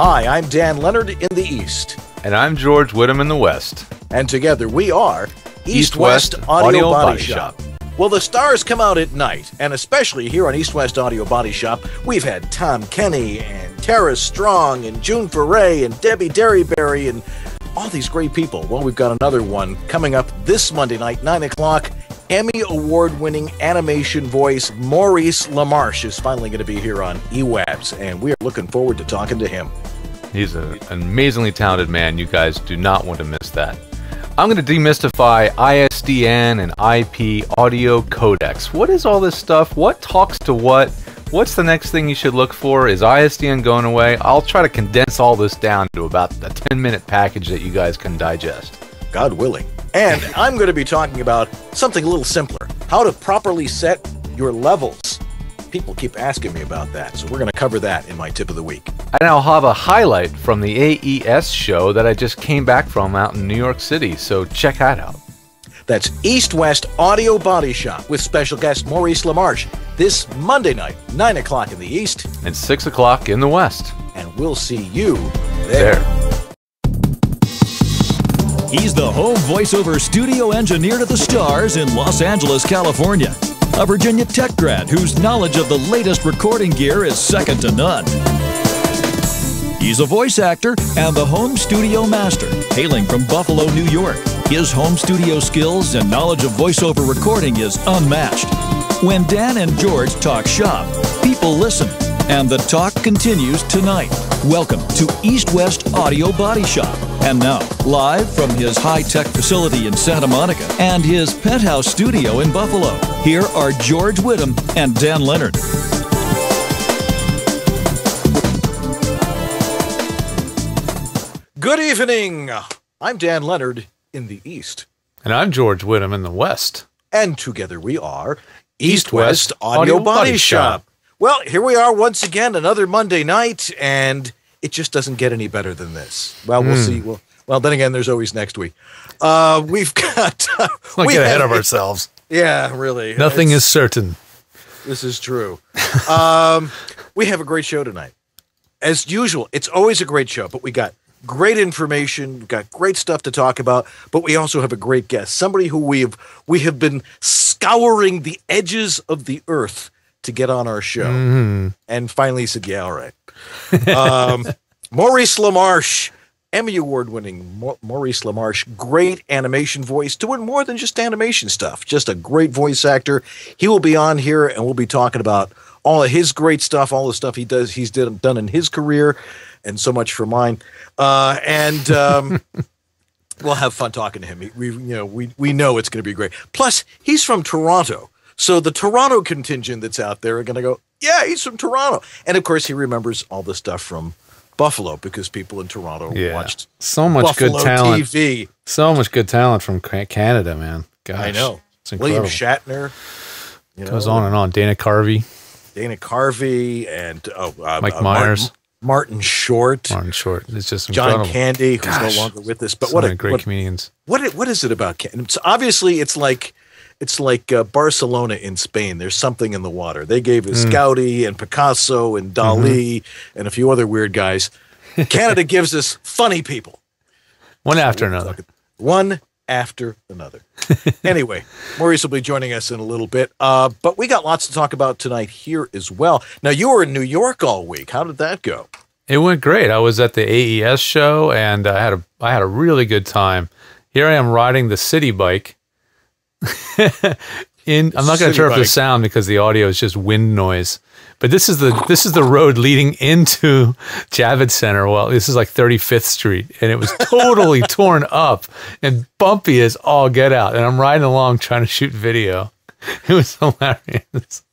Hi, I'm Dan Leonard in the East. And I'm George Whittam in the West. And together we are East West Audio, Body, Shop. Well, the stars come out at night, and especially here on East West Audio Body Shop, we've had Tom Kenny and Tara Strong and June Foray and Debbie Derryberry and all these great people. Well, we've got another one coming up this Monday night, 9 o'clock. Emmy Award winning animation voice Maurice LaMarche is finally going to be here on eWabs, and we are looking forward to talking to him. He's a, an amazingly talented man. You guys do not want to miss that. I'm going to demystify ISDN and IP audio codecs. What is all this stuff? What talks to what? What's the next thing you should look for? Is ISDN going away? I'll try to condense all this down to about a 10 minute package that you guys can digest. God willing. And I'm going to be talking about something a little simpler how to properly set your levels. People keep asking me about that, so we're going to cover that in my tip of the week. I now have a highlight from the AES show that I just came back from out in New York City, so check that out. That's East West Audio Body Shop with special guest Maurice LaMarche this Monday night, 9 o'clock in the East and 6 o'clock in the West. And we'll see you there. there. He's the home voiceover studio engineer to the stars in Los Angeles, California. A Virginia Tech grad whose knowledge of the latest recording gear is second to none. He's a voice actor and the home studio master, hailing from Buffalo, New York. His home studio skills and knowledge of voiceover recording is unmatched. When Dan and George talk shop, people listen, and the talk continues tonight. Welcome to East West Audio Body Shop. And now, live from his high tech facility in Santa Monica and his penthouse studio in Buffalo, here are George Whittam and Dan Leonard. Good evening. I'm Dan Leonard in the East. And I'm George Whittam in the West. And together we are East West Audio, Audio Body, Body Shop. Shop. Well, here we are once again, another Monday night, and it just doesn't get any better than this. Well, we'll mm. see. Well, well, then again, there's always next week. Uh, we've got. Uh, Let's we get ahead of ourselves. Yeah, really. Nothing it's, is certain. This is true. um, we have a great show tonight. As usual, it's always a great show, but we got great information, we've got great stuff to talk about, but we also have a great guest, somebody who we have we have been scouring the edges of the earth to get on our show, mm-hmm. and finally said, "Yeah, all right." Um, Maurice LaMarche, Emmy Award winning Maurice LaMarche, great animation voice, doing more than just animation stuff, just a great voice actor. He will be on here and we'll be talking about all of his great stuff, all the stuff he does, he's did, done in his career, and so much for mine. Uh, and um, we'll have fun talking to him. We, you know, we, we know it's going to be great. Plus, he's from Toronto. So the Toronto contingent that's out there are going to go, yeah, he's from Toronto. And of course, he remembers all the stuff from Buffalo because people in Toronto yeah. watched so much Buffalo good talent. TV. So much good talent from Canada, man. Gosh, I know. It's incredible. William Shatner. You know, Goes on and on. Dana Carvey. Dana Carvey and oh, uh, Mike uh, Myers. Martin, Martin, Short. Martin Short. It's just incredible. John Candy, who's Gosh, no longer with us. But so what a great what, comedians. What what is it about Candy? So obviously, it's like it's like uh, Barcelona in Spain. There's something in the water. They gave us mm. Gaudi and Picasso and Dali mm-hmm. and a few other weird guys. Canada gives us funny people. One after another. One after another. anyway, Maurice will be joining us in a little bit. Uh, but we got lots to talk about tonight here as well. Now, you were in New York all week. How did that go? It went great. I was at the AES show and I had a I had a really good time. Here I am riding the city bike in I'm not going to turn up the sound because the audio is just wind noise. But this is the this is the road leading into Javits Center. Well, this is like 35th Street, and it was totally torn up and bumpy as all get out. And I'm riding along trying to shoot video. It was hilarious,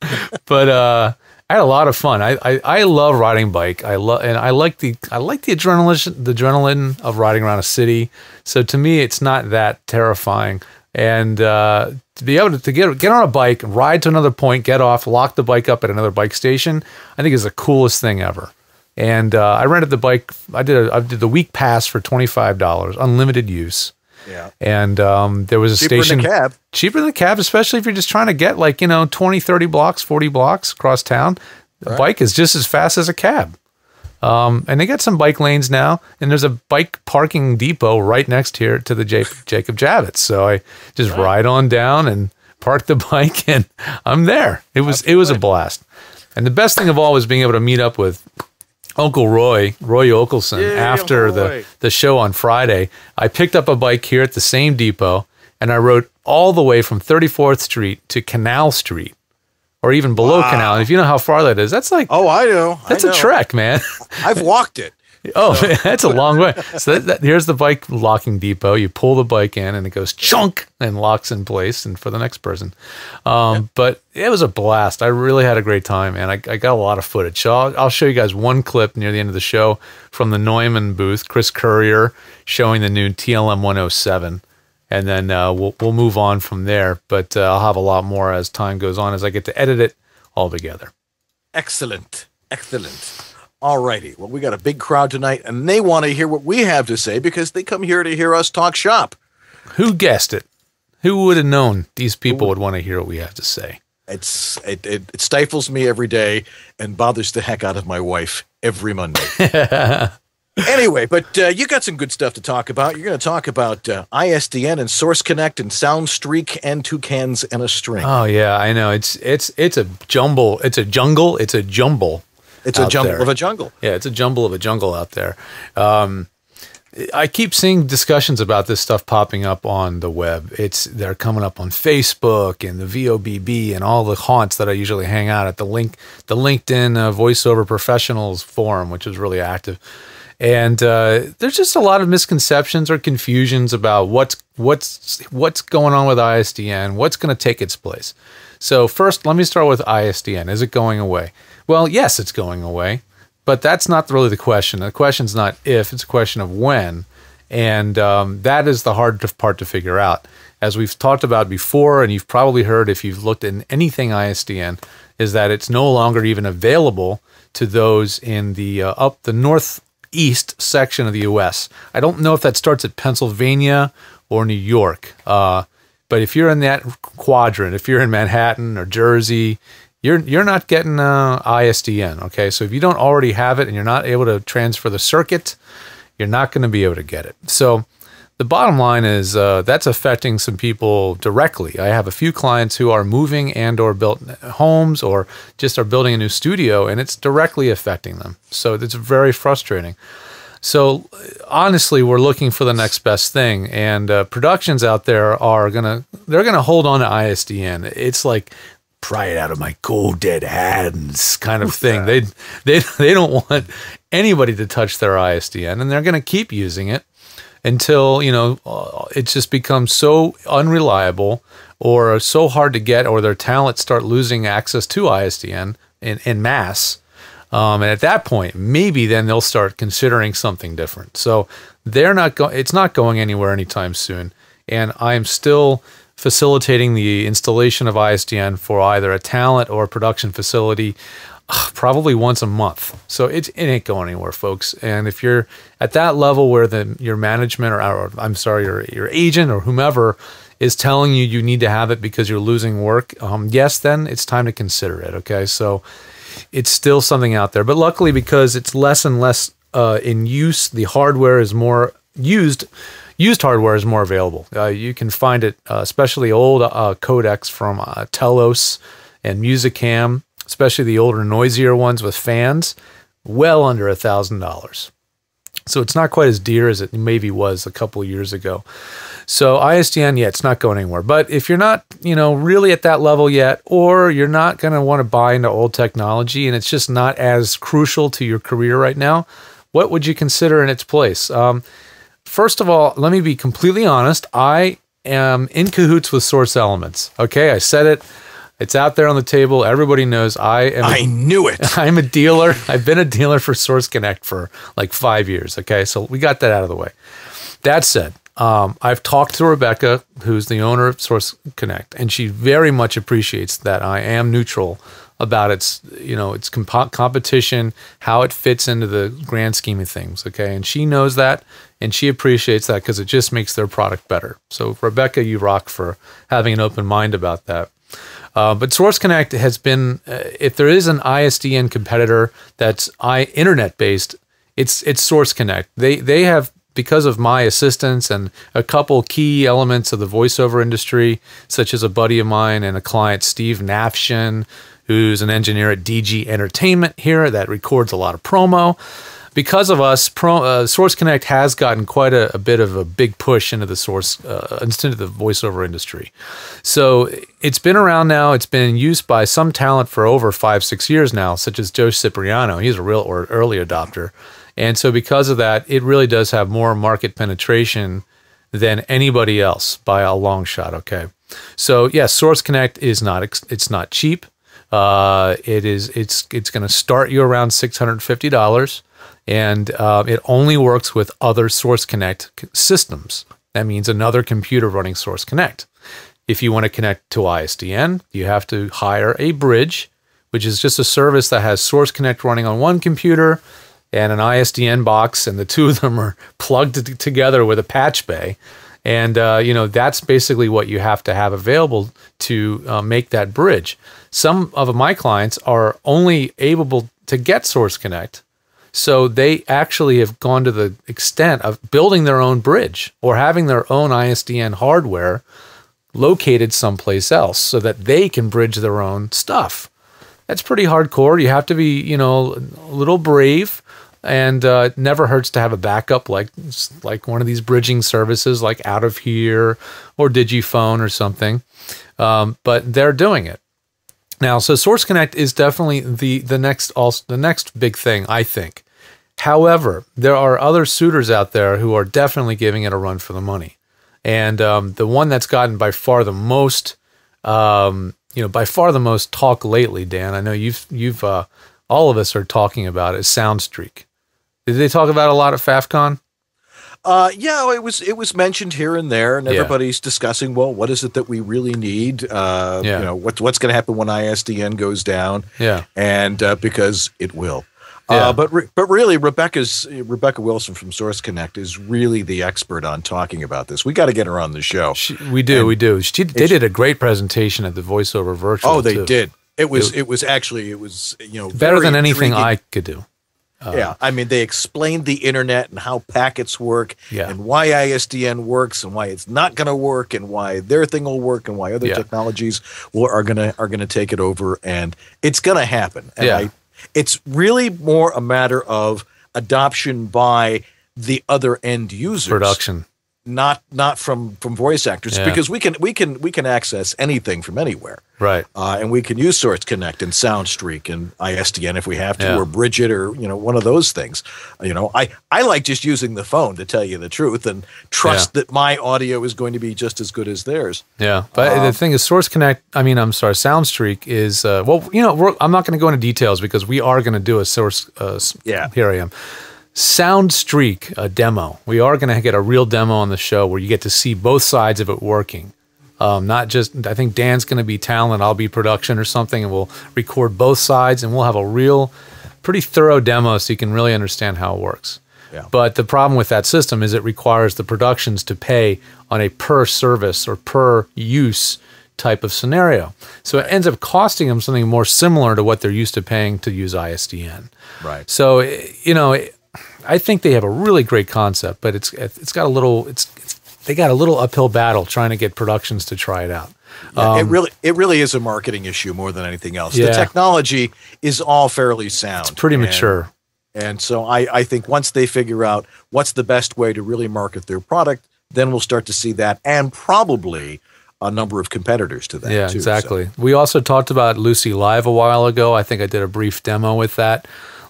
but uh, I had a lot of fun. I, I, I love riding bike. I love and I like the I like the adrenaline the adrenaline of riding around a city. So to me, it's not that terrifying and uh, to be able to, to, get get on a bike, ride to another point, get off, lock the bike up at another bike station, I think is the coolest thing ever. And uh, I rented the bike. I did a, I did the week pass for twenty five dollars, unlimited use. Yeah. And um, there was a cheaper station than cab. cheaper than the cab, especially if you're just trying to get like you know 20, 30 blocks, forty blocks across town. The right. bike is just as fast as a cab. Um, and they got some bike lanes now, and there's a bike parking depot right next here to the J- Jacob Javits. So I just right. ride on down and park the bike, and I'm there. It was Absolutely. it was a blast. And the best thing of all was being able to meet up with Uncle Roy, Roy Yokelson, after the, the show on Friday. I picked up a bike here at the same depot and I rode all the way from 34th Street to Canal Street or even below wow. Canal. And if you know how far that is, that's like oh, I know. That's I know. a trek, man. I've walked it. Oh, so. that's a long way. So that, that, here's the bike locking depot. You pull the bike in, and it goes chunk and locks in place, and for the next person. Um. But it was a blast. I really had a great time, and I, I got a lot of footage. So I'll, I'll, show you guys one clip near the end of the show from the Neumann booth. Chris Currier showing the new TLM 107 and then uh, we'll we'll move on from there. But uh, I'll have a lot more as time goes on as I get to edit it all together. Excellent, excellent. All righty. Well, we got a big crowd tonight, and they want to hear what we have to say because they come here to hear us talk shop. Who guessed it? Who would have known these people would want to hear what we have to say? It's it, it, it stifles me every day and bothers the heck out of my wife every Monday. anyway, but uh, you got some good stuff to talk about. You're going to talk about uh, ISDN and Source Connect and SoundStreak and two cans and a string. Oh yeah, I know. It's it's it's a jumble. It's a jungle. It's a jumble. It's a jumble there. of a jungle. Yeah, it's a jumble of a jungle out there. Um, I keep seeing discussions about this stuff popping up on the web. It's they're coming up on Facebook and the VOBB and all the haunts that I usually hang out at. The link, the LinkedIn uh, voiceover professionals forum, which is really active. And uh, there's just a lot of misconceptions or confusions about what's what's what's going on with ISDN, what's going to take its place. So first, let me start with ISDN. Is it going away? Well, yes, it's going away, but that's not really the question. The question's not if; it's a question of when, and um, that is the hard part to figure out. As we've talked about before, and you've probably heard if you've looked at anything ISDN, is that it's no longer even available to those in the uh, up the north east section of the U.S. I don't know if that starts at Pennsylvania or New York, uh, but if you're in that quadrant, if you're in Manhattan or Jersey, you're you're not getting uh, ISDN. Okay, so if you don't already have it and you're not able to transfer the circuit, you're not going to be able to get it. So the bottom line is uh, that's affecting some people directly. I have a few clients who are moving and or built homes or just are building a new studio, and it's directly affecting them. So it's very frustrating. So honestly, we're looking for the next best thing, and uh, productions out there are gonna they're gonna hold on to ISDN. It's like pry it out of my cold dead hands kind of thing. They they they don't want anybody to touch their ISDN, and they're gonna keep using it until you know uh, it just becomes so unreliable or so hard to get, or their talent start losing access to ISDN in, in mass. Um, and at that point, maybe then they'll start considering something different. So they're not going. It's not going anywhere anytime soon. And I'm still facilitating the installation of ISDN for either a talent or a production facility probably once a month. So it, it ain't going anywhere, folks. And if you're at that level where the your management or, or I'm sorry, your your agent or whomever is telling you you need to have it because you're losing work, um, yes, then it's time to consider it. Okay, so it's still something out there, but luckily because it's less and less uh, in use, the hardware is more used. Used hardware is more available. Uh, you can find it, uh, especially old uh, codecs from uh, Telos and Musicam especially the older, noisier ones with fans, well under a thousand dollars. So it's not quite as dear as it maybe was a couple years ago. So ISDN, yeah, it's not going anywhere. But if you're not, you know, really at that level yet, or you're not going to want to buy into old technology and it's just not as crucial to your career right now, what would you consider in its place? Um, first of all, let me be completely honest. I am in cahoots with Source Elements. Okay, I said it. It's out there on the table. Everybody knows I am. I a, knew it. I'm a dealer. I've been a dealer for Source Connect for like five years. Okay, so we got that out of the way. That said, um, I've talked to Rebekah, who's the owner of Source Connect, and she very much appreciates that I am neutral about its you know its comp- competition, how it fits into the grand scheme of things. Okay, and she knows that, and she appreciates that because it just makes their product better. So Rebekah, you rock for having an open mind about that. Uh, but Source Connect has been, uh, if there is an ISDN competitor that's I internet based, it's it's Source Connect. They they have because of my assistance and a couple key elements of the voiceover industry, such as a buddy of mine and a client, Steve Napshin, who's an engineer at DG Entertainment here that records a lot of promo because of us, Pro, uh, Source Connect has gotten quite a, a, bit of a big push into the source, uh, into the voiceover industry. So it's been around now. It's been used by some talent for over five, six years now, such as Joe Cipriano. He's a real or early adopter, and so because of that, it really does have more market penetration than anybody else by a long shot. Okay, so yes, yeah, Source Connect is not it's not cheap. Uh, it is it's it's going to start you around six hundred fifty dollars and uh, it only works with other Source Connect systems. That means another computer running Source Connect. If you want to connect to ISDN, you have to hire a bridge, which is just a service that has Source Connect running on one computer and an ISDN box, and the two of them are plugged together with a patch bay. And uh, you know that's basically what you have to have available to uh, make that bridge. Some of my clients are only able to get Source Connect so they actually have gone to the extent of building their own bridge or having their own ISDN hardware located someplace else so that they can bridge their own stuff. That's pretty hardcore. You have to be, you know, a little brave and uh, it never hurts to have a backup like like one of these bridging services like out of here or digifon or something um, but they're doing it now so source connect is definitely the the next also the next big thing i think However, there are other suitors out there who are definitely giving it a run for the money. And um, the one that's gotten by far the most, um, you know, by far the most talk lately, Dan. I know you've you've uh, all of us are talking about it, is SoundStreak. Did they talk about a lot at FaffCon? Uh, yeah, it was it was mentioned here and there, and everybody's yeah. discussing. Well, what is it that we really need? Uh, yeah. You know, what's what's going to happen when ISDN goes down? Yeah, and uh, because it will. Uh, yeah. Uh, but re- but really, Rebekah's Rebekah Wilson from Source Connect is really the expert on talking about this. We got to get her on the show. She, we do, and we do. She, they did a great presentation at the voiceover virtual. Oh, they too. did. It was it, it, was actually it was you know better than anything intriguing. I could do. Uh, yeah, I mean they explained the internet and how packets work, yeah. and why ISDN works and why it's not going to work and why their thing will work and why other yeah. technologies will, are gonna are gonna take it over and it's going to happen. And yeah. I it's really more a matter of adoption by the other end users. Production. Not not from from voice actors yeah. because we can we can we can access anything from anywhere. Right. Uh, and we can use Source Connect and SoundStreak and ISDN if we have to, yeah. or Bridget or you know one of those things. You know, I I like just using the phone to tell you the truth and trust yeah. that my audio is going to be just as good as theirs. Yeah, but um, the thing is, Source Connect. I mean, I'm sorry, SoundStreak is uh, well, you know, I'm not going to go into details because we are going to do a source. Uh, yeah, here I am. SoundStreak a demo. We are going to get a real demo on the show where you get to see both sides of it working. Um, not just, I think Dan's going to be talent, I'll be production or something, and we'll record both sides and we'll have a real, pretty thorough demo so you can really understand how it works. Yeah. But the problem with that system is it requires the productions to pay on a per service or per use type of scenario. So it ends up costing them something more similar to what they're used to paying to use ISDN. Right. So, you know, I think they have a really great concept, but it's it's got a little it's, it's they got a little uphill battle trying to get productions to try it out. Yeah, um, it really it really is a marketing issue more than anything else. Yeah. The technology is all fairly sound. It's pretty and, mature. And so I, I think once they figure out what's the best way to really market their product, then we'll start to see that and probably a number of competitors to that. Yeah, too, exactly. So. We also talked about Lucy Live a while ago. I think I did a brief demo with that.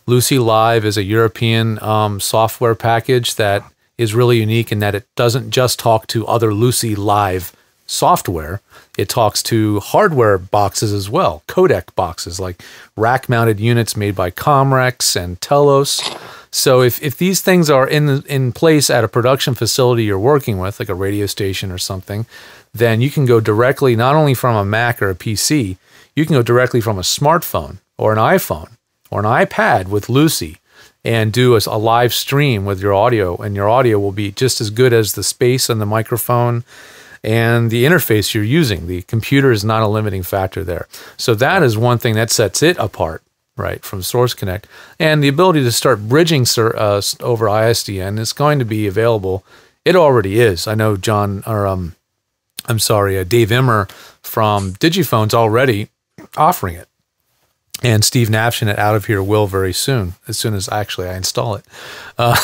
Lucy Live is a European um, software package that is really unique in that it doesn't just talk to other Lucy Live software. It talks to hardware boxes as well, codec boxes like rack mounted units made by Comrex and Telos. So if, if these things are in in place at a production facility you're working with, like a radio station or something, then you can go directly not only from a Mac or a PC, you can go directly from a smartphone or an iPhone or an iPad with Lucy and do a, a, live stream with your audio, and your audio will be just as good as the space and the microphone and the interface you're using. The computer is not a limiting factor there. So that is one thing that sets it apart, right, from Source Connect. And the ability to start bridging uh, over ISDN is going to be available. It already is. I know John, or um, I'm sorry, uh, Dave Immer from Digifon's already offering it and Steve Napshin at Out of Here will very soon, as soon as actually I install it. Uh,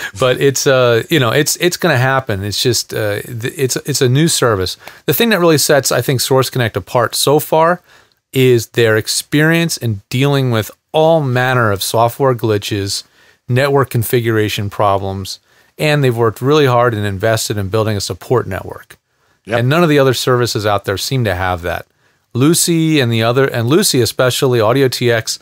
but it's uh, you know it's it's going to happen. It's just uh, it's it's a new service. The thing that really sets I think Source Connect apart so far is their experience in dealing with all manner of software glitches, network configuration problems, and they've worked really hard and invested in building a support network. Yep. And none of the other services out there seem to have that. Lucy and the other, and Lucy especially, Audio TX,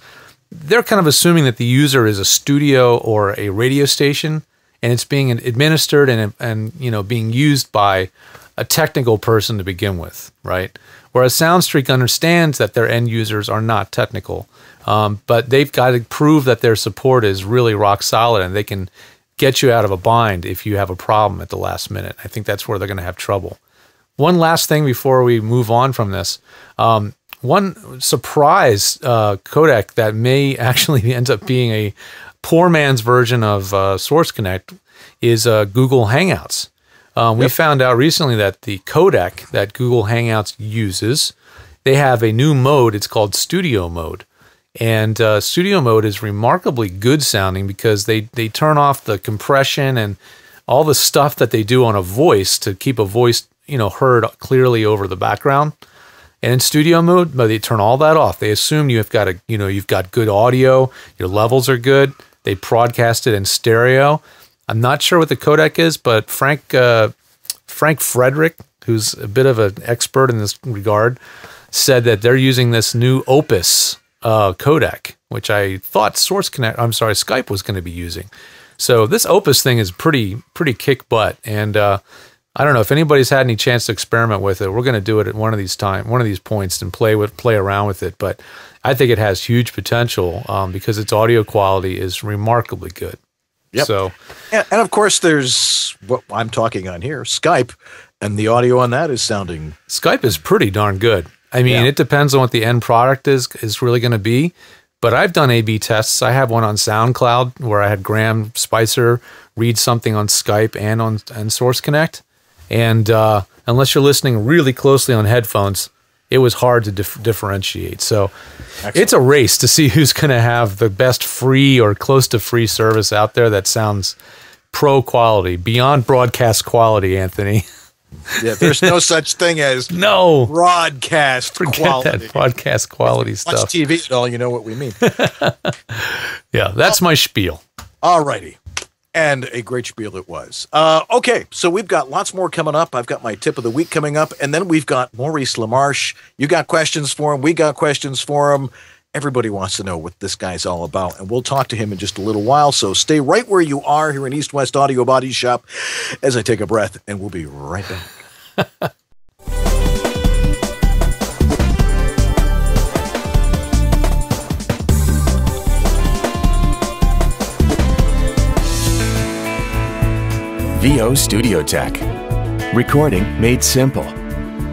they're kind of assuming that the user is a studio or a radio station, and it's being administered and and you know being used by a technical person to begin with, right? Whereas SoundStreak understands that their end users are not technical, um, but they've got to prove that their support is really rock solid and they can get you out of a bind if you have a problem at the last minute. I think that's where they're going to have trouble. One last thing before we move on from this. Um, one surprise uh, codec that may actually end up being a poor man's version of uh, Source Connect is uh, Google Hangouts. Um, we found out recently that the codec that Google Hangouts uses, they have a new mode. It's called Studio Mode. And uh, Studio Mode is remarkably good sounding because they, they turn off the compression and all the stuff that they do on a voice to keep a voice you know heard clearly over the background. And in studio mode, but they turn all that off. They assume you have got a you know you've got good audio, your levels are good. They broadcast it in stereo. I'm not sure what the codec is, but Frank uh, Frank Frederick, who's a bit of an expert in this regard, said that they're using this new Opus uh, codec, which I thought Source Connect, I'm sorry, Skype was going to be using. So this Opus thing is pretty pretty kick butt, and uh, I don't know if anybody's had any chance to experiment with it. We're going to do it at one of these time, one of these points, and play with play around with it. But I think it has huge potential um, because its audio quality is remarkably good. Yep. So, and, and, of course, there's what I'm talking on here, Skype, and the audio on that is sounding. Skype is pretty darn good. I mean, yeah. it depends on what the end product is is really going to be. But I've done A/B tests. I have one on SoundCloud where I had Graham Spicer read something on Skype and on and Source Connect, and uh, unless you're listening really closely on headphones, it was hard to dif- differentiate. So Excellent. it's a race to see who's going to have the best free or close to free service out there that sounds pro quality, beyond broadcast quality, Anthony. Yeah, there's no such thing as no broadcast Forget quality. that broadcast quality Watch stuff. TV at all, you know what we mean. yeah, that's my spiel. All righty and a great spiel it was. Uh, okay, so we've got lots more coming up. I've got my tip of the week coming up, and then we've got Maurice LaMarche. You got questions for him. We got questions for him. Everybody wants to know what this guy's all about, and we'll talk to him in just a little while. So stay right where you are here in East West Audio Body Shop as I take a breath, and we'll be right back. Studio Tech. Recording made simple.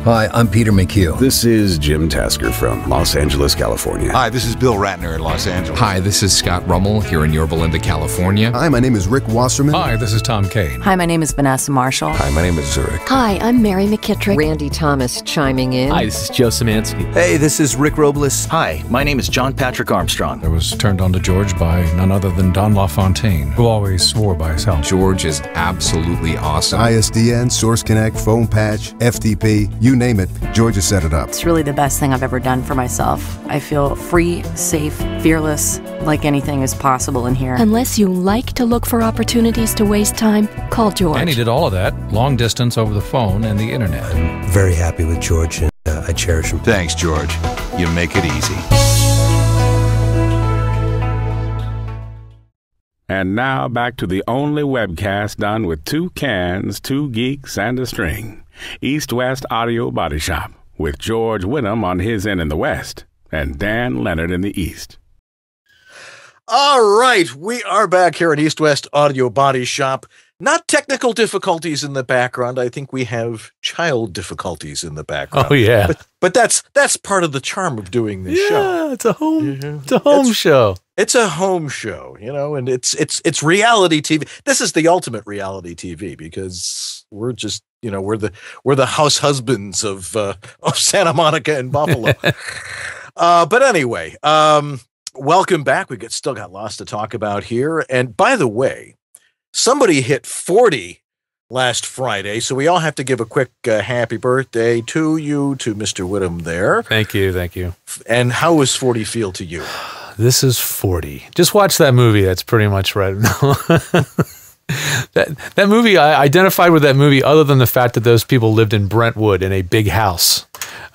Hi, I'm Peter McHugh. This is Jim Tasker from Los Angeles, California. Hi, this is Bill Ratner in Los Angeles. Hi, this is Scott Rummel here in Yorba Linda, California. Hi, my name is Rick Wasserman. Hi, this is Tom Kane. Hi, my name is Vanessa Marshall. Hi, my name is Zurich. Hi, I'm Mary McKittrick. Randy Thomas chiming in. Hi, this is Joe Szymanski. Hey, this is Rick Robles. Hi, my name is John Patrick Armstrong. I was turned on to George by none other than Don LaFontaine, who always swore by his health. George is absolutely awesome. ISDN, Source Connect, Phone Patch, FTP, you name it, Georgia set it up. It's really the best thing I've ever done for myself. I feel free, safe, fearless, like anything is possible in here. Unless you like to look for opportunities to waste time, call George. And he did all of that long distance over the phone and the internet. I'm very happy with George and uh, I cherish him. Thanks, George. You make it easy. And now back to the only webcast done with two cans, two geeks, and a string. East West Audio Body Shop with George Whittam on his end in the West and Dan Leonard in the East. All right, we are back here at East West Audio Body Shop. not technical difficulties in the background. I think we have child difficulties in the background. Oh yeah, but, but that's that's part of the charm of doing this yeah, show. it's a home, it's a home It's- show. It's a home show, you know, and it's it's it's reality TV. This is the ultimate reality TV because we're just you know we're the we're the house husbands of uh, of Santa Monica and Buffalo. uh, but anyway, um, welcome back. We get still got lots to talk about here. And by the way, somebody hit forty last Friday, so we all have to give a quick uh, happy birthday to you, to Mister Whittam there. Thank you, thank you. And how does forty feel to you? This is 40. Just watch that movie. That's pretty much right. No. that that movie, I identified with that movie other than the fact that those people lived in Brentwood in a big house.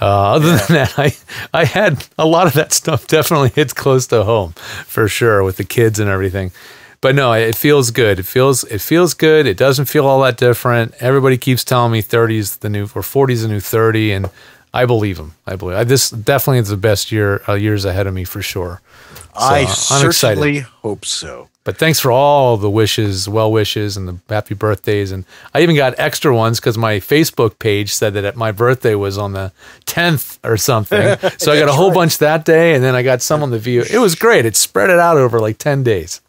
Uh, other than that, I, I had a lot of that stuff definitely hits close to home for sure with the kids and everything. But no, it feels good. It feels it feels good. It doesn't feel all that different. Everybody keeps telling me 30's the new or 40's the new 30, and I believe them. I believe I, this definitely is the best year uh, years ahead of me for sure. I I'm excited. certainly hope so. But thanks for all the wishes, well wishes, and the happy birthdays. And I even got extra ones because my Facebook page said that my birthday was on the 10th or something. So I got a whole bunch that day, and then I got some on the view. It was great. It spread it out over like 10 days.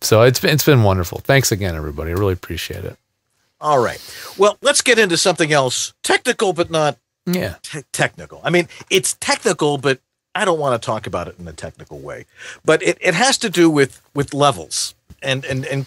So it's been, it's been wonderful. Thanks again, everybody. I really appreciate it. All right. Well, let's get into something else technical, but not Yeah. te- technical. I mean, it's technical, but I don't want to talk about it in a technical way. But it, it has to do with with levels and and and.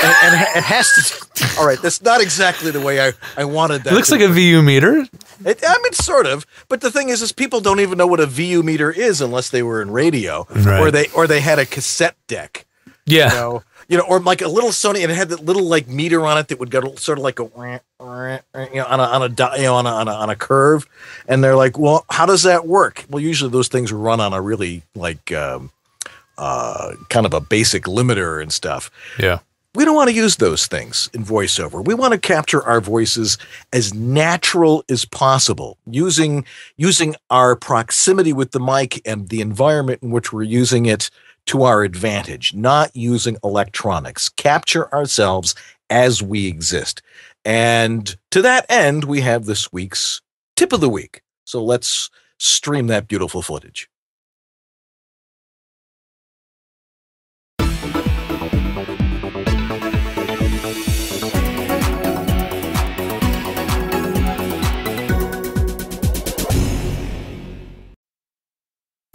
And, and it has to. All right, that's not exactly the way I, I wanted that. It looks like a VU meter. It, I mean, sort of. But the thing is, is people don't even know what a VU meter is unless they were in radio Right. or they or they had a cassette deck. Yeah. You know, you know, or like a little Sony, and it had that little like meter on it that would go sort of like a, you know, on a on a you know on a, on a on a curve, and they're like, well, how does that work? Well, usually those things run on a really like um, uh, kind of a basic limiter and stuff. Yeah. We don't want to use those things in voiceover. We want to capture our voices as natural as possible, using using our proximity with the mic and the environment in which we're using it to our advantage, not using electronics. Capture ourselves as we exist. And to that end, we have this week's tip of the week. So let's stream that beautiful footage.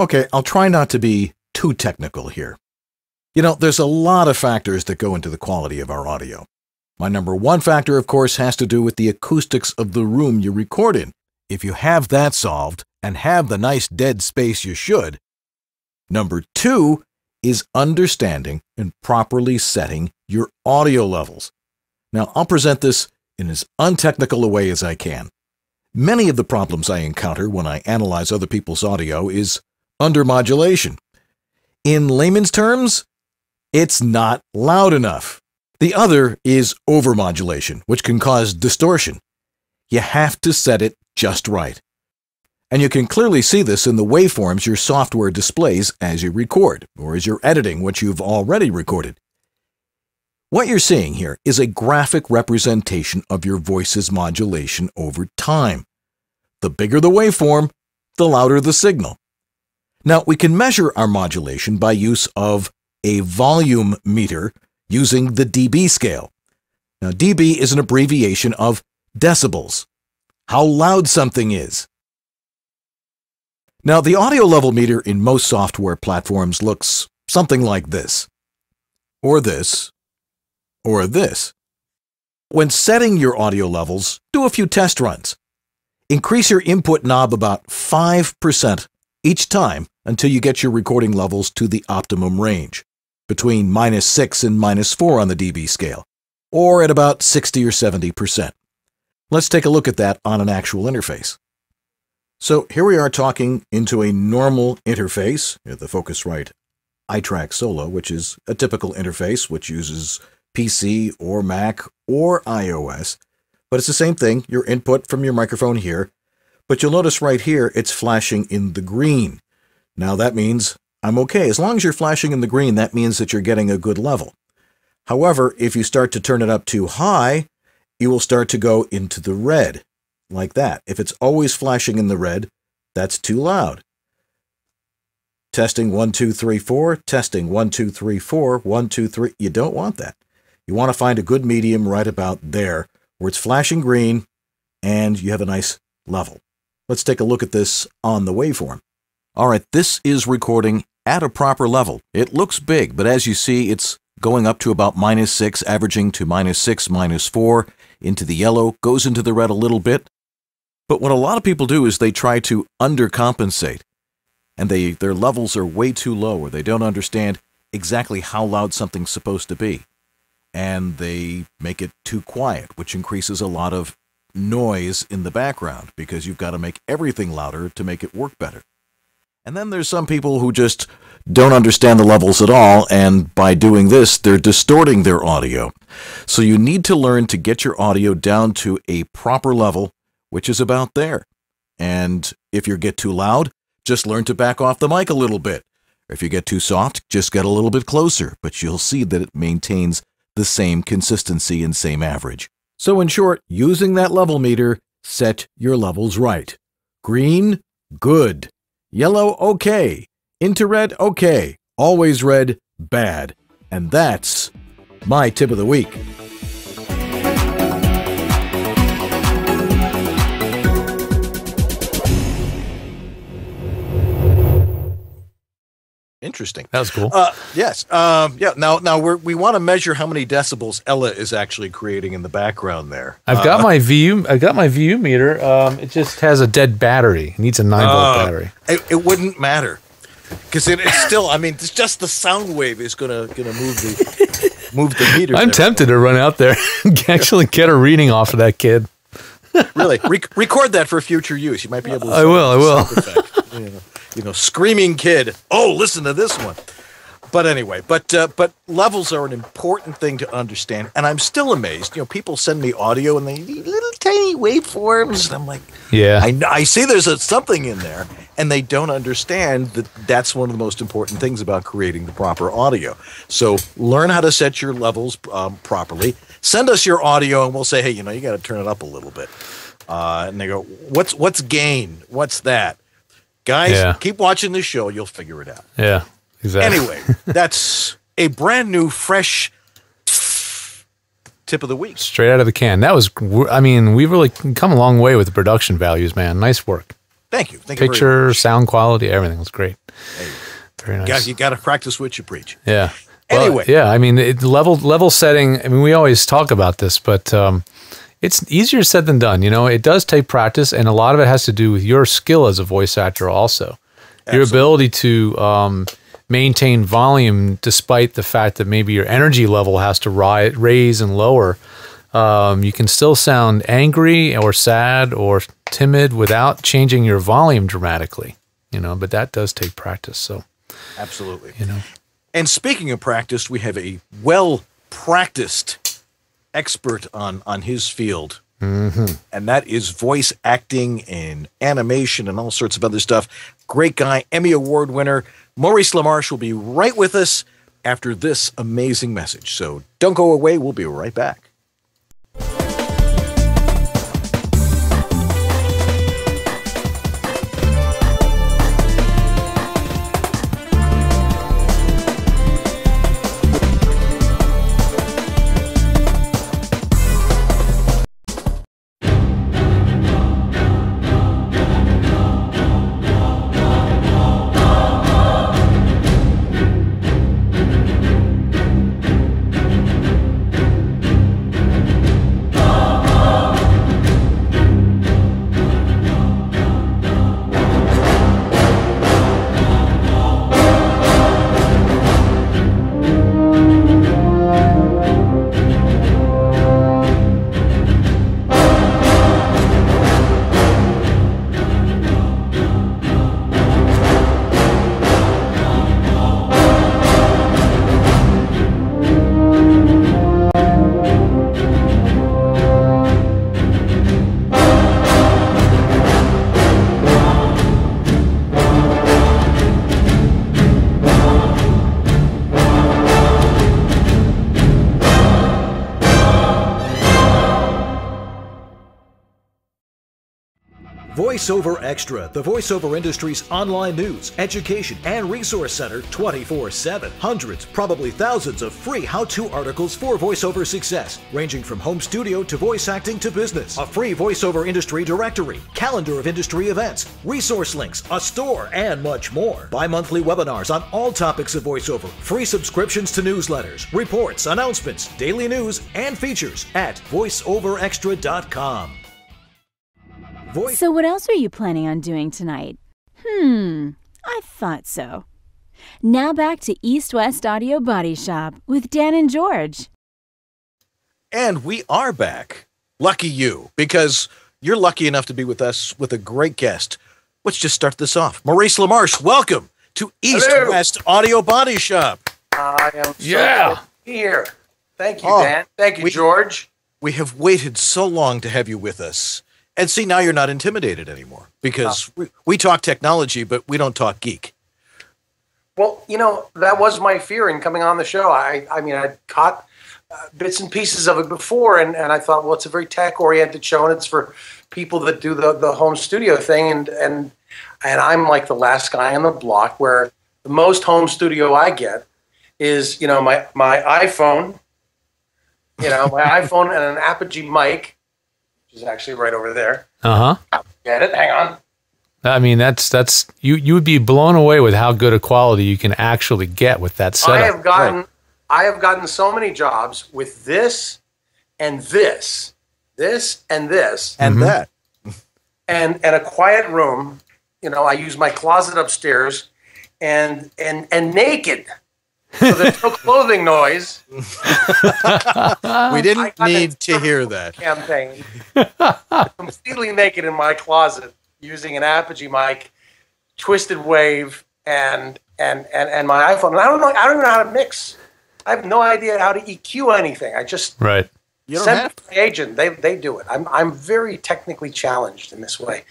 Okay, I'll try not to be too technical here. You know, there's a lot of factors that go into the quality of our audio. My number one factor, of course, has to do with the acoustics of the room you record in. If you have that solved and have the nice dead space you should. Number two is understanding and properly setting your audio levels. Now, I'll present this in as untechnical a way as I can. Many of the problems I encounter when I analyze other people's audio is undermodulation. In layman's terms, it's not loud enough. The other is overmodulation, which can cause distortion. You have to set it just right. And you can clearly see this in the waveforms your software displays as you record, or as you're editing what you've already recorded. What you're seeing here is a graphic representation of your voice's modulation over time. The bigger the waveform, the louder the signal. Now, we can measure our modulation by use of a volume meter using the dB scale. Now, dB is an abbreviation of decibels, how loud something is. Now, the audio level meter in most software platforms looks something like this, or this, or this. When setting your audio levels, do a few test runs. Increase your input knob about 5% each time until you get your recording levels to the optimum range, between minus 6 and minus 4 on the dB scale, or at about 60 or 70%. Let's take a look at that on an actual interface. So here we are talking into a normal interface, the Focusrite iTrack Solo, which is a typical interface which uses PC or Mac or iOS, but it's the same thing, your input from your microphone here, but you'll notice right here it's flashing in the green. Now that means I'm okay. As long as you're flashing in the green, that means that you're getting a good level. However, if you start to turn it up too high, you will start to go into the red, like that. If it's always flashing in the red, that's too loud. Testing one, two, three, four, testing one, two, three, four, one, two, three. You don't want that. You want to find a good medium right about there where it's flashing green and you have a nice level. Let's take a look at this on the waveform. All right, this is recording at a proper level. It looks big, but as you see, it's going up to about minus 6, averaging to minus 6, minus 4, into the yellow, goes into the red a little bit. But what a lot of people do is they try to undercompensate, and they their levels are way too low, or they don't understand exactly how loud something's supposed to be. And they make it too quiet, which increases a lot of noise in the background because you've got to make everything louder to make it work better. And then there's some people who just don't understand the levels at all, and by doing this, they're distorting their audio. So you need to learn to get your audio down to a proper level, which is about there. And if you get too loud, just learn to back off the mic a little bit. If you get too soft, just get a little bit closer, but you'll see that it maintains the same consistency and same average. So in short, using that level meter, set your levels right. Green, good. Yellow, okay. Into red, okay. Always red, bad. And that's my tip of the week. Interesting. That was cool. Uh, yes. Um, yeah. Now, now we're, we want to measure how many decibels Ella is actually creating in the background there. I've got Uh, my VU. I've got my VU meter. Um, it just has a dead battery. It needs a nine volt Uh, battery. It, it wouldn't matter because it, it's still. I mean, it's just the sound wave is gonna gonna move the move the meter. I'm tempted to run out there and actually get a reading off of that kid. really Re- record that for future use. You might be able. to I will, I will. Sound effect. you, know, you know, screaming kid. Oh, listen to this one. But anyway, but uh, but levels are an important thing to understand, and I'm still amazed. You know, people send me audio and they little tiny waveforms, and I'm like, Yeah. I, I see there's a, something in there, and they don't understand that that's one of the most important things about creating the proper audio. So learn how to set your levels um, properly. Send us your audio, and we'll say, hey, you know, you got to turn it up a little bit. Uh, and they go, what's what's gain? What's that? Guys, Yeah. keep watching the show. You'll figure it out. Yeah, exactly. Anyway, that's a brand new, fresh tip of the week. straight out of the can. That was. I mean, we've really come a long way with the production values, man. Nice work. Thank you. Thank you. Picture, sound quality, everything was great. Very nice. Guys, you got to practice what you preach. Yeah. Anyway. yeah. I mean, it, level level setting. I mean, we always talk about this, but um, it's easier said than done. You know, it does take practice, and a lot of it has to do with your skill as a voice actor, also your ability to um, maintain volume despite the fact that maybe your energy level has to ri- raise and lower. Um, you can still sound angry or sad or timid without changing your volume dramatically. You know, but that does take practice. So Absolutely. you know. And speaking of practice, we have a well practiced expert on on his field. Mm-hmm. And that is voice acting and animation and all sorts of other stuff. Great guy, Emmy Award winner. Maurice LaMarche will be right with us after this amazing message. So don't go away. We'll be right back. VoiceOver Xtra, the voiceover industry's online news, education, and resource center 24 7. Hundreds, probably thousands of free how to articles for voiceover success, ranging from home studio to voice acting to business. A free voiceover industry directory, calendar of industry events, resource links, a store, and much more. Bi monthly webinars on all topics of voiceover, free subscriptions to newsletters, reports, announcements, daily news, and features at voiceoverxtra.com. Voice- so, what else are you planning on doing tonight? Hmm, I thought so. Now back to East West Audio Body Shop with Dan and George. And we are back. Lucky you, because you're lucky enough to be with us with a great guest. Let's just start this off. Maurice LaMarche, welcome to East Hello. West Audio Body Shop. I am so Yeah. glad here. Thank you, Oh, Dan. Thank you, we- George. We have waited so long to have you with us. And see, now you're not intimidated anymore because we, we talk technology, but we don't talk geek. Well, you know, that was my fear in coming on the show. I, I mean, I'd caught uh, bits and pieces of it before, and, and I thought, well, it's a very tech oriented show, and it's for people that do the, the home studio thing, and and and I'm like the last guy on the block where the most home studio I get is you know my my iPhone, you know my iPhone and an Apogee mic, is actually right over there. Uh huh. Get it? Hang on. I mean, that's that's you. You would be blown away with how good a quality you can actually get with that setup. I have gotten I have gotten so many jobs with this and this, this and this, and that, and and a quiet room. You know, I use my closet upstairs, and and and naked. So there's no clothing noise. we didn't need to hear that. Campaign. Completely naked in my closet using an Apogee mic, TwistedWave, and and and and my iPhone. And I don't know. I don't even know how to mix. I have no idea how to EQ anything. I just Right. You don't send have it to the agent. They they do it. I'm I'm very technically challenged in this way.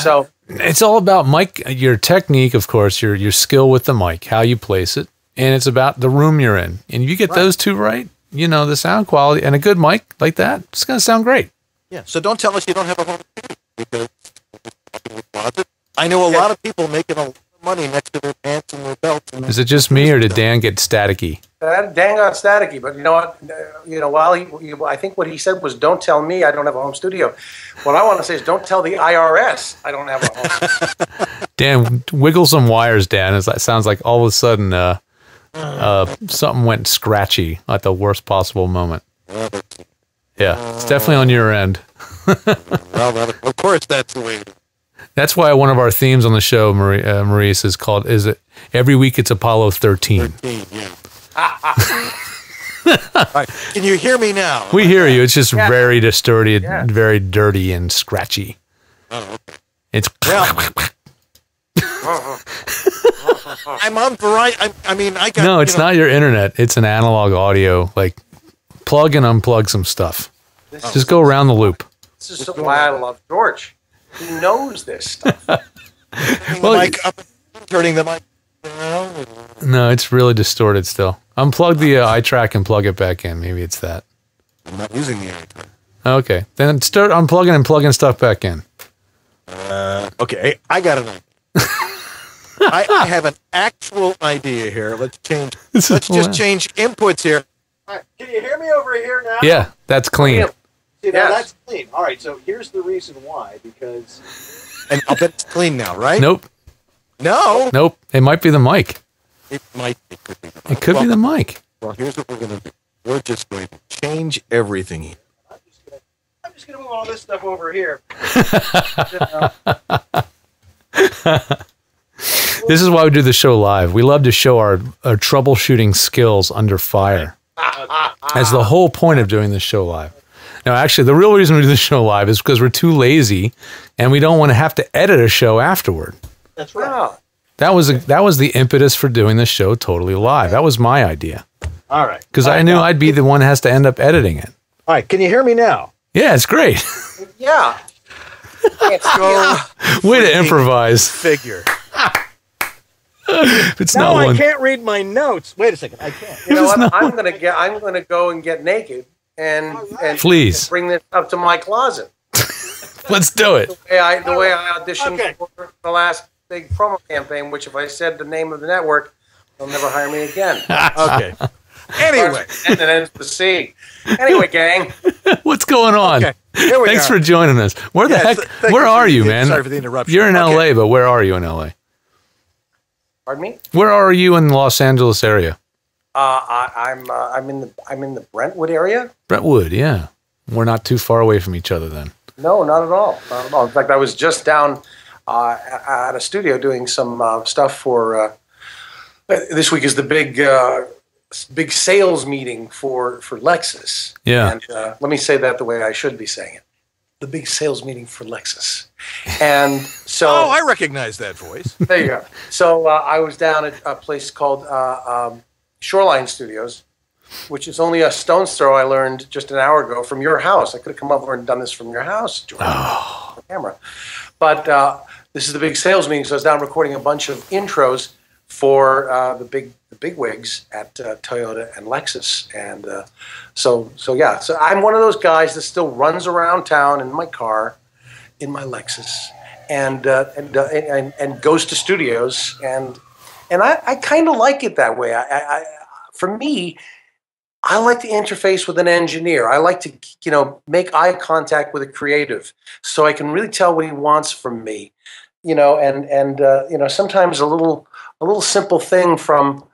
So It's all about mic, your technique, of course, your your skill with the mic, how you place it, and it's about the room you're in. And you get those two right, you know the sound quality and a good mic like that, it's gonna sound great. Yeah. So don't tell us you don't have a home studio because I know a lot of people making a lot of money next to their pants and their belts. And Is it just me or did Dan get staticky? that Dan got staticky, but you know what? You know, while he, he, I think what he said was, "Don't tell me I don't have a home studio." What I want to say is, don't tell the IRS I don't have a home. Dan, wiggle some wires, Dan. It's- That sounds like all of a sudden uh, uh, something went scratchy at the worst possible moment. Yeah, it's definitely on your end. well, that, of course, that's the way. That's why one of our themes on the show, Marie, uh, Maurice, is called "Is it every week? It's Apollo 13." Yeah. All right. Can you hear me now? We hear you. It's just very distorted, Yeah. very dirty, and scratchy. Oh, It's I'm on variety. I, I mean, I got. no, it's you know, not your internet. It's an analog audio. Like plug and unplug some stuff. This Just go around the loop. This is why I love George. He knows this stuff. turning the mic up, turning the mic down. No, it's really distorted still. Unplug the uh, iTrack and plug it back in. Maybe it's that. I'm not using the iTrack. Okay, then start unplugging and plugging stuff back in. Uh, okay, I got an idea. I, I have an actual idea here. Let's change. This Let's just wild. change inputs here. All right, can you hear me over here now? Yeah, that's clean. See, now Yes. that's clean. All right, so here's the reason why. Because. And I'll bet it's clean now, right? Nope, No. nope. It might be the mic. It might. It could be. The It could be the mic. Well, here's what we're going to do. We're just going to change everything here. I'm just going to move all this stuff over here. This is why we do the show live. We love to show our, our troubleshooting skills under fire. That's the whole point of doing the show live. Now, actually, the real reason we do the show live is because we're too lazy and we don't want to have to edit a show afterward. That's right. That was that was the impetus for doing the show totally live. That was my idea All right. because I knew I'd be the one that has to end up editing it. All right. Can you hear me now? Yeah, it's great. Yeah. Go Way to improvise. figure. If it's now not I one. can't read my notes. Wait a second. I can't. You know what? I'm gonna get. I'm gonna go and get naked and and Please. bring this up to my closet. Let's do it. The way I, the way I auditioned okay. for the last big promo campaign, which if I said the name of the network, they'll never hire me again. okay. Anyway, and then ends the sea. Anyway, gang, what's going on? Okay. Thanks are. for joining us. Where the heck? Th- where are you, man? Sorry for the interruption. You're in okay. LA, but where are you in LA? Pardon me. Where are you in the Los Angeles area? Uh, I, am I'm, uh, I'm in the I'm in the Brentwood area. Brentwood, yeah. We're not too far away from each other then. No, not at all. Not at all. In fact, I was just down uh, at a studio doing some uh, stuff for. Uh, this week is the big uh, big sales meeting for for Lexus. Yeah. And uh, let me say that the way I should be saying it. The big sales meeting for Lexus. And so Oh, I recognize that voice. there you go. So uh, I was down at a place called uh, um, Shoreline Studios, which is only a stone's throw I learned just an hour ago from your house. I could have come over and done this from your house, Jordan. Oh. camera. But uh, this is the big sales meeting, so I was down recording a bunch of intros for uh, the big the big wigs at uh, Toyota and Lexus, and uh, so so yeah. So I'm one of those guys that still runs around town in my car, in my Lexus, and uh, and, uh, and and goes to studios, and and I, I kind of like it that way. I, I, for me. I like to interface with an engineer. I like to, you know, make eye contact with a creative, so I can really tell what he wants from me, you know. And and uh, you know, sometimes a little a little simple thing from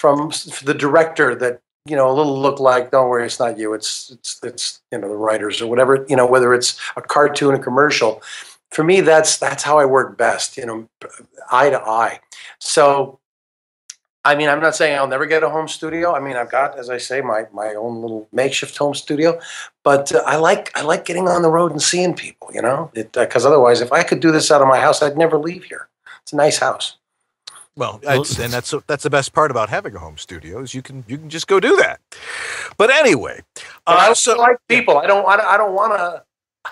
from the director that you know a little look like don't worry it's not you it's it's it's you know the writers or whatever you know whether it's a cartoon a commercial. For me that's that's how i work best you know eye to eye. So i mean i'm not saying i'll never get a home studio. I mean i've got as i say my my own little makeshift home studio but uh, i like i like getting on the road and seeing people you know? Because uh, otherwise if i could do this out of my house i'd never leave here. It's a nice house well, and that's that's the best part about having a home studio is you can you can just go do that. But anyway, but uh, I also like people. I don't I don't want to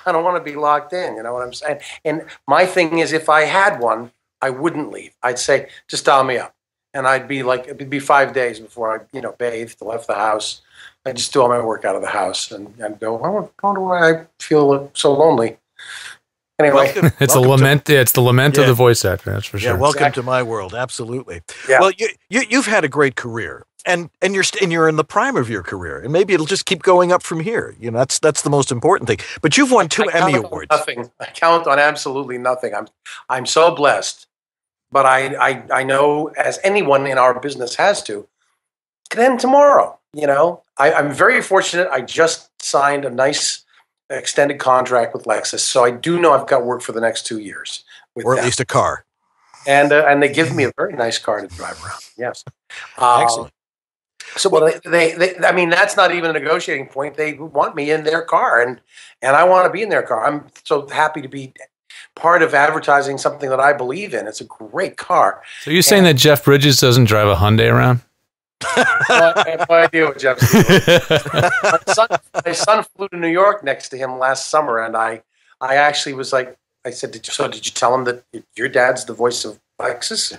I don't want to be locked in. You know what I'm saying? And my thing is, if I had one, I wouldn't leave. I'd say just dial me up, and I'd be like it'd be five days before I you know bathed, left the house. I just do all my work out of the house and, and go. I wonder why I feel so lonely. Anyway, welcome, it's welcome a lament. To, it's the lament yeah. of the voice actor. That's for sure. Yeah, welcome exactly. to my world. Absolutely. Yeah. Well, you, you you've had a great career, and and you're and you're in the prime of your career, and maybe it'll just keep going up from here. You know, that's that's the most important thing. But you've won two Emmy awards. Nothing. I count on absolutely nothing. I'm I'm so blessed, but I I I know as anyone in our business has to. Then tomorrow, you know, I, I'm very fortunate. I just signed a nice extended contract with Lexus, so I do know I've got work for the next two years, or at them. least a car. And uh, and they give me a very nice car to drive around. Yes, uh, excellent. So well, they, they, they, I mean, that's not even a negotiating point. They want me in their car, and and I want to be in their car. I'm so happy to be part of advertising something that I believe in. It's a great car. So you're saying that Jeff Bridges doesn't drive a Hyundai around? I have no idea what Jeff's my, son, my son flew to New York next to him last summer, and I, I actually was like, I said, did you, so did you tell him that your dad's the voice of Lexus?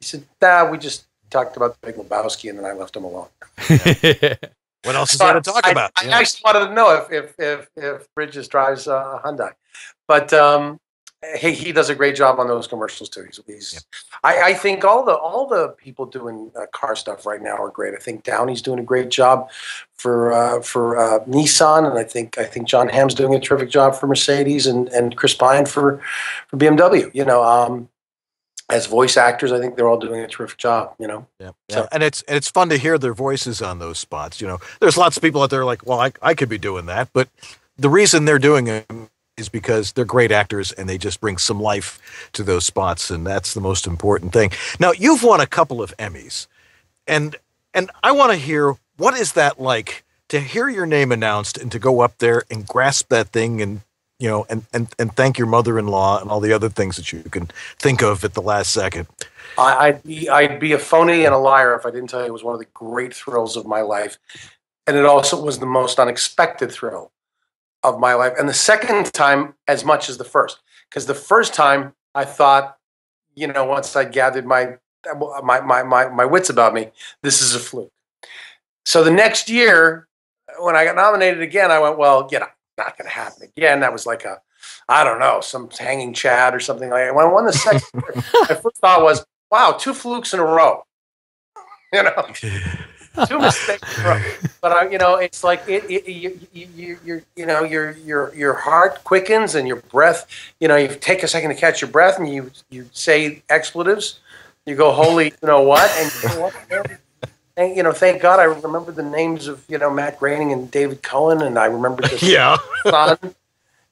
He said, nah, we just talked about the Big Lebowski, and then I left him alone. what else is there to talk I, about? I, yeah. I, actually wanted to know if if if, if Bridges drives a Hyundai, but um, he, he does a great job on those commercials too. He's, he's yeah. I, I, think all the all the people doing uh, car stuff right now are great. I think Downey's doing a great job for uh, for uh, Nissan, and I think I think Jon Hamm's doing a terrific job for Mercedes, and and Chris Pine for for BMW. You know, um, as voice actors, I think they're all doing a terrific job. You know, yeah, yeah. So, and it's and it's fun to hear their voices on those spots. You know, there's lots of people out there like, well, I I could be doing that, but the reason they're doing it is because they're great actors and they just bring some life to those spots and that's the most important thing. Now, you've won a couple of Emmys. And and I want to hear what is that like to hear your name announced and to go up there and grasp that thing and you know and and, and thank your mother-in-law and all the other things that you can think of at the last second. I'd be I'd be a phony and a liar if I didn't tell you it was one of the great thrills of my life. And it also was the most unexpected thrill of my life. And the second time, as much as the first, because the first time I thought, you know, once I gathered my, my, my, my, my wits about me, this is a fluke. So the next year, when I got nominated again, I went, well, you know, not going to happen again. That was like a, I don't know, some hanging Chad or something like that. When I won the second, my first thought was, wow, two flukes in a row. You know, two mistakes in. But I, you know, it's like it, it you, you, you, you, know, your your your heart quickens and your breath. You know, you take a second to catch your breath and you you say expletives. You go, holy, you know what? And you know what? And, you know, thank God I remember the names of you know Matt Groening and David Cohen, and I remember the yeah. son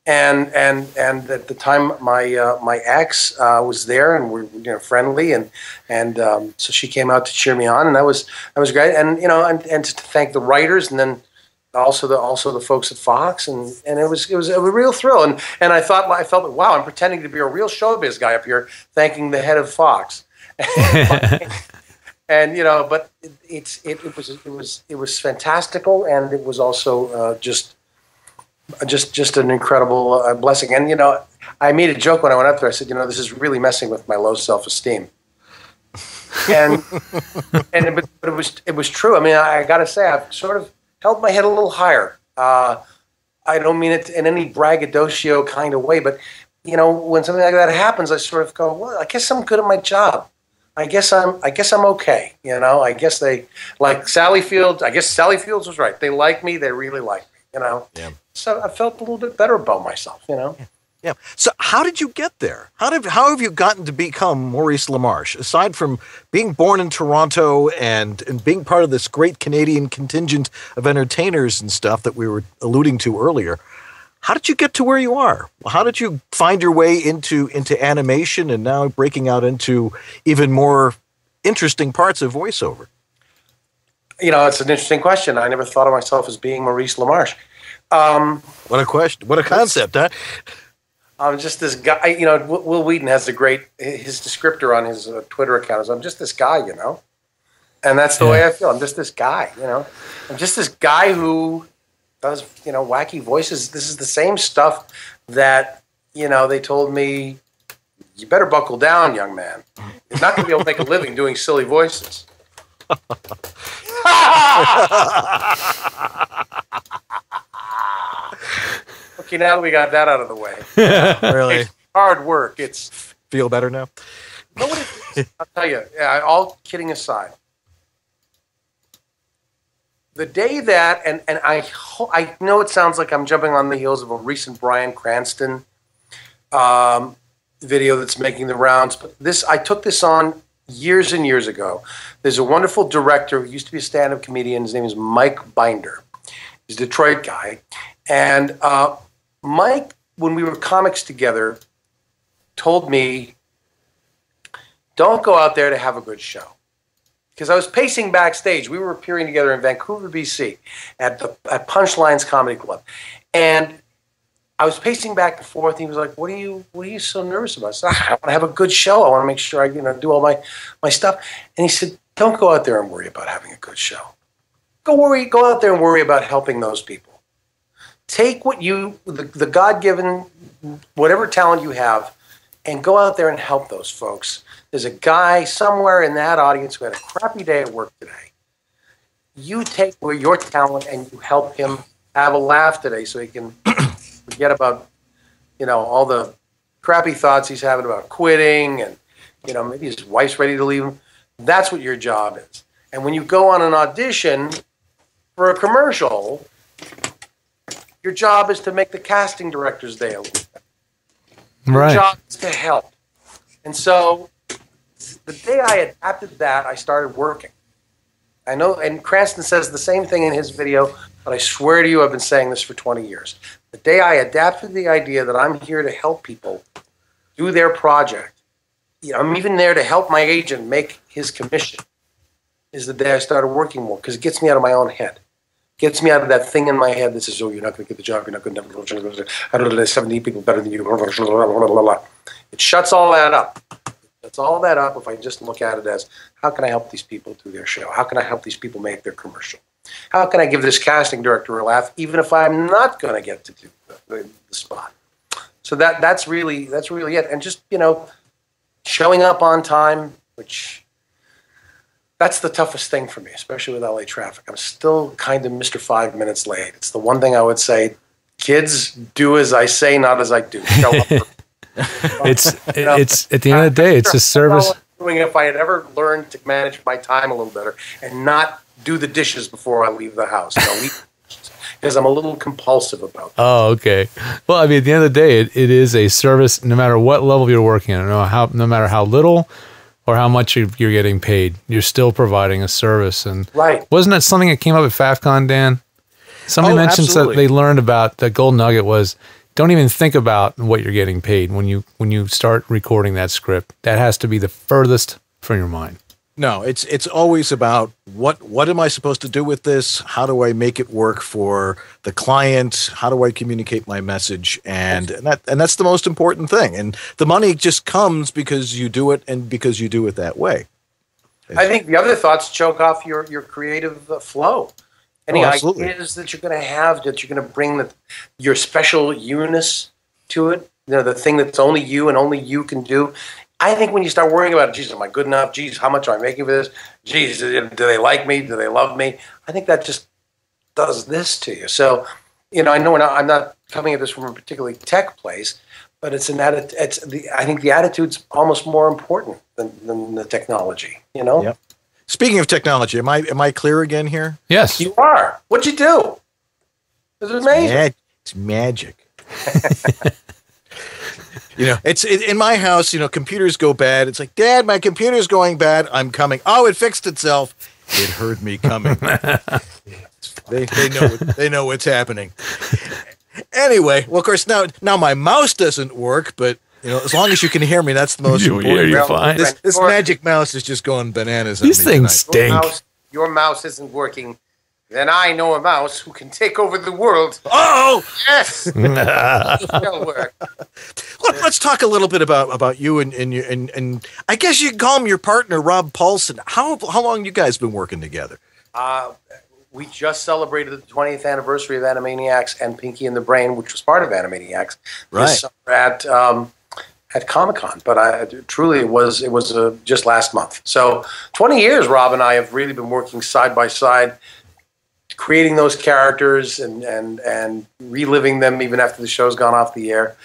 and and and at the time my uh, my ex uh, was there and we are you know friendly and and um, so she came out to cheer me on and that was that was great and you know and, and to thank the writers and then also the also the folks at Fox and and it was it was a real thrill and and I thought I felt like wow I'm pretending to be a real showbiz guy up here thanking the head of Fox. and you know, but it, it's it, it was it was it was fantastical, and it was also uh, just just just an incredible uh, blessing. And you know, I made a joke when I went up there. I said, you know, this is really messing with my low self esteem. and and it, but it was it was true. I mean, I, I got to say, I've sort of held my head a little higher. Uh, I don't mean it in any braggadocio kind of way, but you know, when something like that happens, I sort of go, well, I guess I'm good at my job. I guess I'm I guess I'm okay. You know, I guess they like Sally Fields. I guess Sally Fields was right. They like me. They really like me. You know. Yeah so I felt a little bit better about myself, you know. Yeah. So how did you get there? How did how have you gotten to become Maurice LaMarche? Aside from being born in Toronto and and being part of this great Canadian contingent of entertainers and stuff that we were alluding to earlier, how did you get to where you are? How did you find your way into into animation and now breaking out into even more interesting parts of voiceover? You know, it's an interesting question. I never thought of myself as being Maurice LaMarche. Um, what a question! What a concept, huh? I'm just this guy. You know, Wil Wheaton has a great his descriptor on his uh, Twitter account is I'm just this guy, you know, and that's the yeah. way I feel. I'm just this guy, you know. I'm just this guy who does you know wacky voices. This is the same stuff that you know they told me. You better buckle down, young man. You're not going to be able to make a living doing silly voices. okay, now that we got that out of the way, really it's hard work. It's feel better now. No, I'll tell you. All kidding aside, the day that and and I I know it sounds like I'm jumping on the heels of a recent Bryan Cranston um, video that's making the rounds, but this I took this on years and years ago. There's a wonderful director who used to be a stand-up comedian. His name is Mike Binder. He's a Detroit guy, and uh, Mike, when we were comics together, told me, don't go out there to have a good show. Because I was pacing backstage. We were appearing together in Vancouver, BC at, the, at Punchlines Comedy Club. And I was pacing back and forth. And he was like, "What are you? What are you so nervous about?" I said, "I want to have a good show. I want to make sure I, you know, do all my my stuff." And he said, "Don't go out there and worry about having a good show. Go worry. Go out there and worry about helping those people take what you the, the god-given whatever talent you have and go out there and help those folks. There's a guy somewhere in that audience who had a crappy day at work today. You take your talent and you help him have a laugh today so he can forget about you know all the crappy thoughts he's having about quitting and you know maybe his wife's ready to leave him. That's what your job is. And when you go on an audition for a commercial your job is to make the casting director's day a little better. Your right. job is to help. And so the day I adapted that, I started working. I know, and Cranston says the same thing in his video, but I swear to you, I've been saying this for 20 years. The day I adapted the idea that I'm here to help people do their project, you know, I'm even there to help my agent make his commission, is the day I started working more because it gets me out of my own head gets me out of that thing in my head that says, "Oh, you're not going to get the job. You're not going to I don't know. There's 70 people better than you." It shuts all that up. That's all that up. If I just look at it as, how can I help these people do their show? How can I help these people make their commercial? How can I give this casting director a laugh, even if I'm not going to get to do the, the spot? So that that's really that's really it. And just you know, showing up on time, which that's the toughest thing for me, especially with LA traffic. I'm still kind of Mr. Five Minutes late. It's the one thing I would say kids do as I say, not as I do. Show up. For, it's it's at the end of the day, it's a service. Doing if I had ever learned to manage my time a little better and not do the dishes before I leave the house. because I'm a little compulsive about that. Oh, okay. Well, I mean, at the end of the day, it, it is a service no matter what level you're working at, no, how, no matter how little or how much you're, you're getting paid, you're still providing a service. And right. wasn't that something that came up at FaffCon, Dan? Somebody Oh, mentioned absolutely. that they learned about the gold nugget was don't even think about what you're getting paid when you when you start recording that script. That has to be the furthest from your mind. No, it's it's always about what what am I supposed to do with this? How do I make it work for the client? How do I communicate my message? And, and that and that's the most important thing. And the money just comes because you do it and because you do it that way. I think the other thoughts choke off your your creative uh, flow. Any Oh, ideas that you're going to have that you're going to bring the, your special you-ness to it? You know, the thing that's only you and only you can do. I think when you start worrying about, geez, am I good enough? Geez, how much am I making for this? Geez, do they like me? Do they love me? I think that just does this to you. So, you know, I know not, I'm not coming at this from a particularly tech place, but it's an atti- It's the I think the attitude's almost more important than, than the technology. You know. Yep. Speaking of technology, am I am I clear again here? Yes. You are. What'd you do? It was amazing. Mag- it's magic. you know, it's it, in my house. You know, computers go bad. It's like, Dad, my computer's going bad. I'm coming. Oh, it fixed itself. It heard me coming. they they know what- they know what's happening. Anyway, well, of course now now my mouse doesn't work, but you know, as long as you can hear me, that's the most You- important. you're fine. This, this magic mouse is just going bananas. on These me things tonight. Your mouse, your mouse isn't working. Then I know a mouse who can take over the world. Oh, yes. It'll work. Let, us talk a little bit about about you and and, you, and and I guess you can call him your partner, Rob Paulsen. How how long you guys been working together? Uh, we just celebrated the 20th anniversary of Animaniacs and Pinky and the Brain, which was part of Animaniacs, Right. this at um, at Comic Con. But I truly it was it was uh, just last month. So 20 years, Rob and I have really been working side by side, creating those characters and and and reliving them even after the show's gone off the air.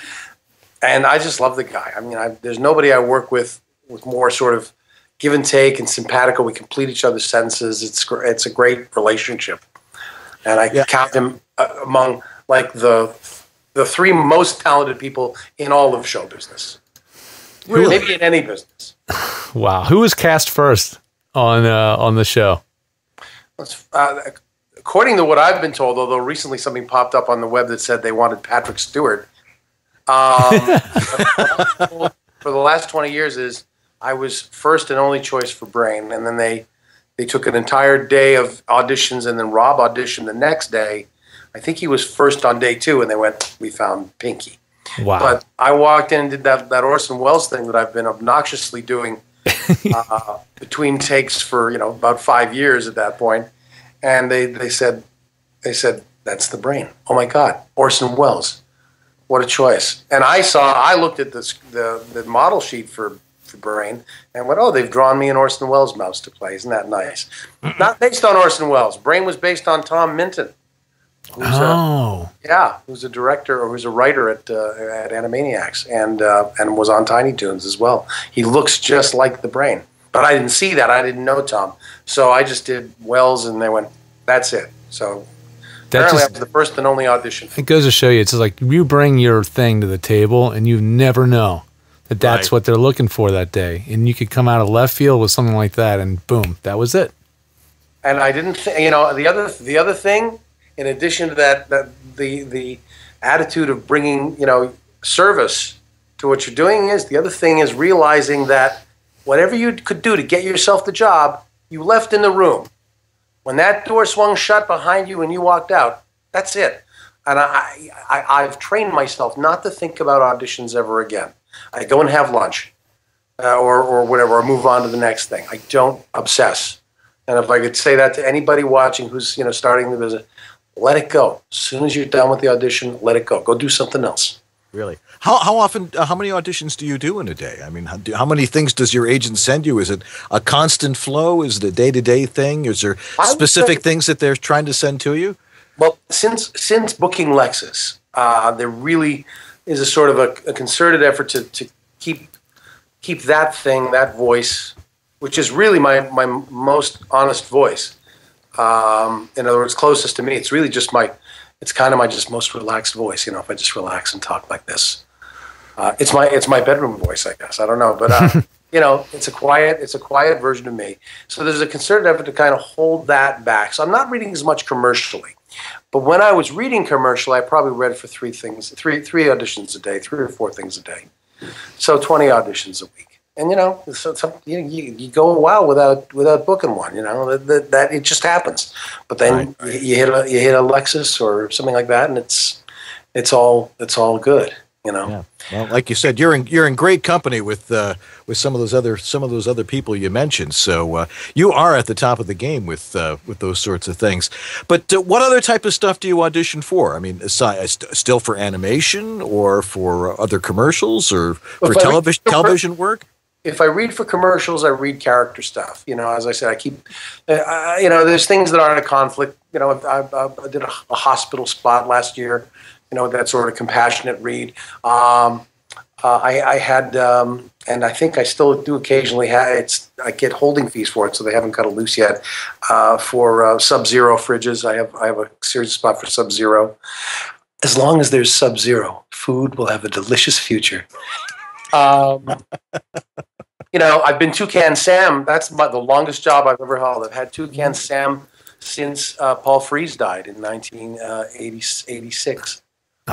And I just love the guy. I mean, I, there's nobody I work with with more sort of give and take and simpatico. We complete each other's sentences. It's it's a great relationship, and I count him uh, among like the the three most talented people in all of show business. Really? Maybe in any business. Wow. Who was cast first on uh, on the show? Let's, uh, according to what I've been told, although recently something popped up on the web that said they wanted Patrick Stewart. Um, for the last 20 years is I was first and only choice for Brain, and then they they took an entire day of auditions, and then Rob auditioned the next day. I think he was first on day two, and they went, "We found Pinky." Wow. But I walked in and did that that Orson Welles thing that I've been obnoxiously doing uh, between takes for you know about five years at that point, and they they said they said that's the brain. Oh my God, Orson Welles, what a choice! And I saw I looked at this the the model sheet for for Brain and went, oh, they've drawn me an Orson Welles mouse to play. Isn't that nice? Not based on Orson Welles. Brain was based on Tom Minton. Who's a- Oh. yeah, who's a director or who's a writer at uh, at Animaniacs and uh, and was on Tiny Toons as well. He looks just like the brain, but I didn't see that. I didn't know Tom, so I just did Welles, and they went, "That's it." So That apparently, just- I was the first and only audition. It goes to show you, it's like you bring your thing to the table and you never know that that's Right. what they're looking for that day. And you could come out of left field with something like that and boom, that was it. and I didn't, th- you know, the other the other thing, in addition to that, that the the attitude of bringing, you know, service to what you're doing is the other thing is realizing that whatever you could do to get yourself the job, you left in the room. When that door swung shut behind you and you walked out, that's it. And I, I, I've trained myself not to think about auditions ever again. I go and have lunch, uh, or or whatever, or move on to the next thing. I don't obsess. And if I could say that to anybody watching who's you know starting the business, let it go. As soon as you're done with the audition, let it go. Go do something else. Really? How how often? Uh, how many auditions do you do in a day? I mean, how, do, how many things does your agent send you? Is it a constant flow? Is it a day to day thing? Is there specific say- things that they're trying to send to you? Well, since since booking Lexus, Uh, there really is a sort of a, a concerted effort to, to keep keep that thing, that voice, which is really my, my most honest voice. Um, in other words, closest to me. It's really just my, it's kind of my just most relaxed voice. You know, if I just relax and talk like this, uh, it's my it's my bedroom voice, I guess. I don't know, but uh, you know, it's a quiet it's a quiet version of me. So there's a concerted effort to kind of hold that back. So I'm not reading as much commercially. But when I was reading commercially, I probably read for three things, three three auditions a day, three or four things a day. So 20 auditions a week. And you know, so, so you, you, you go a while without without booking one. You know that, that, that it just happens. But then right. you, you hit a you hit a Lexus or something like that, and it's it's all it's all good you know. Yeah. Well, like you said, you're in you're in great company with uh, with some of those other some of those other people you mentioned. So uh, you are at the top of the game with uh, with those sorts of things. But uh, what other type of stuff do you audition for? I mean, aside, uh, st- still for animation or for other commercials or for television television work? If I read for commercials, I read character stuff. You know, as I said, I keep, uh, you know, there's things that aren't a conflict. You know, I, I, I did a, a hospital spot last year you know, that sort of compassionate read. Um, uh, I, I, had, um, and I think I still do occasionally have. It's I get holding fees for it, so they haven't cut it loose yet. Uh, for uh, Sub Zero fridges, I have I have a serious spot for Sub Zero. As long as there's Sub Zero, food will have a delicious future. Um, you know, I've been Toucan Sam. That's my, the longest job I've ever held. I've had Toucan Sam since uh, Paul Frees died in 1986.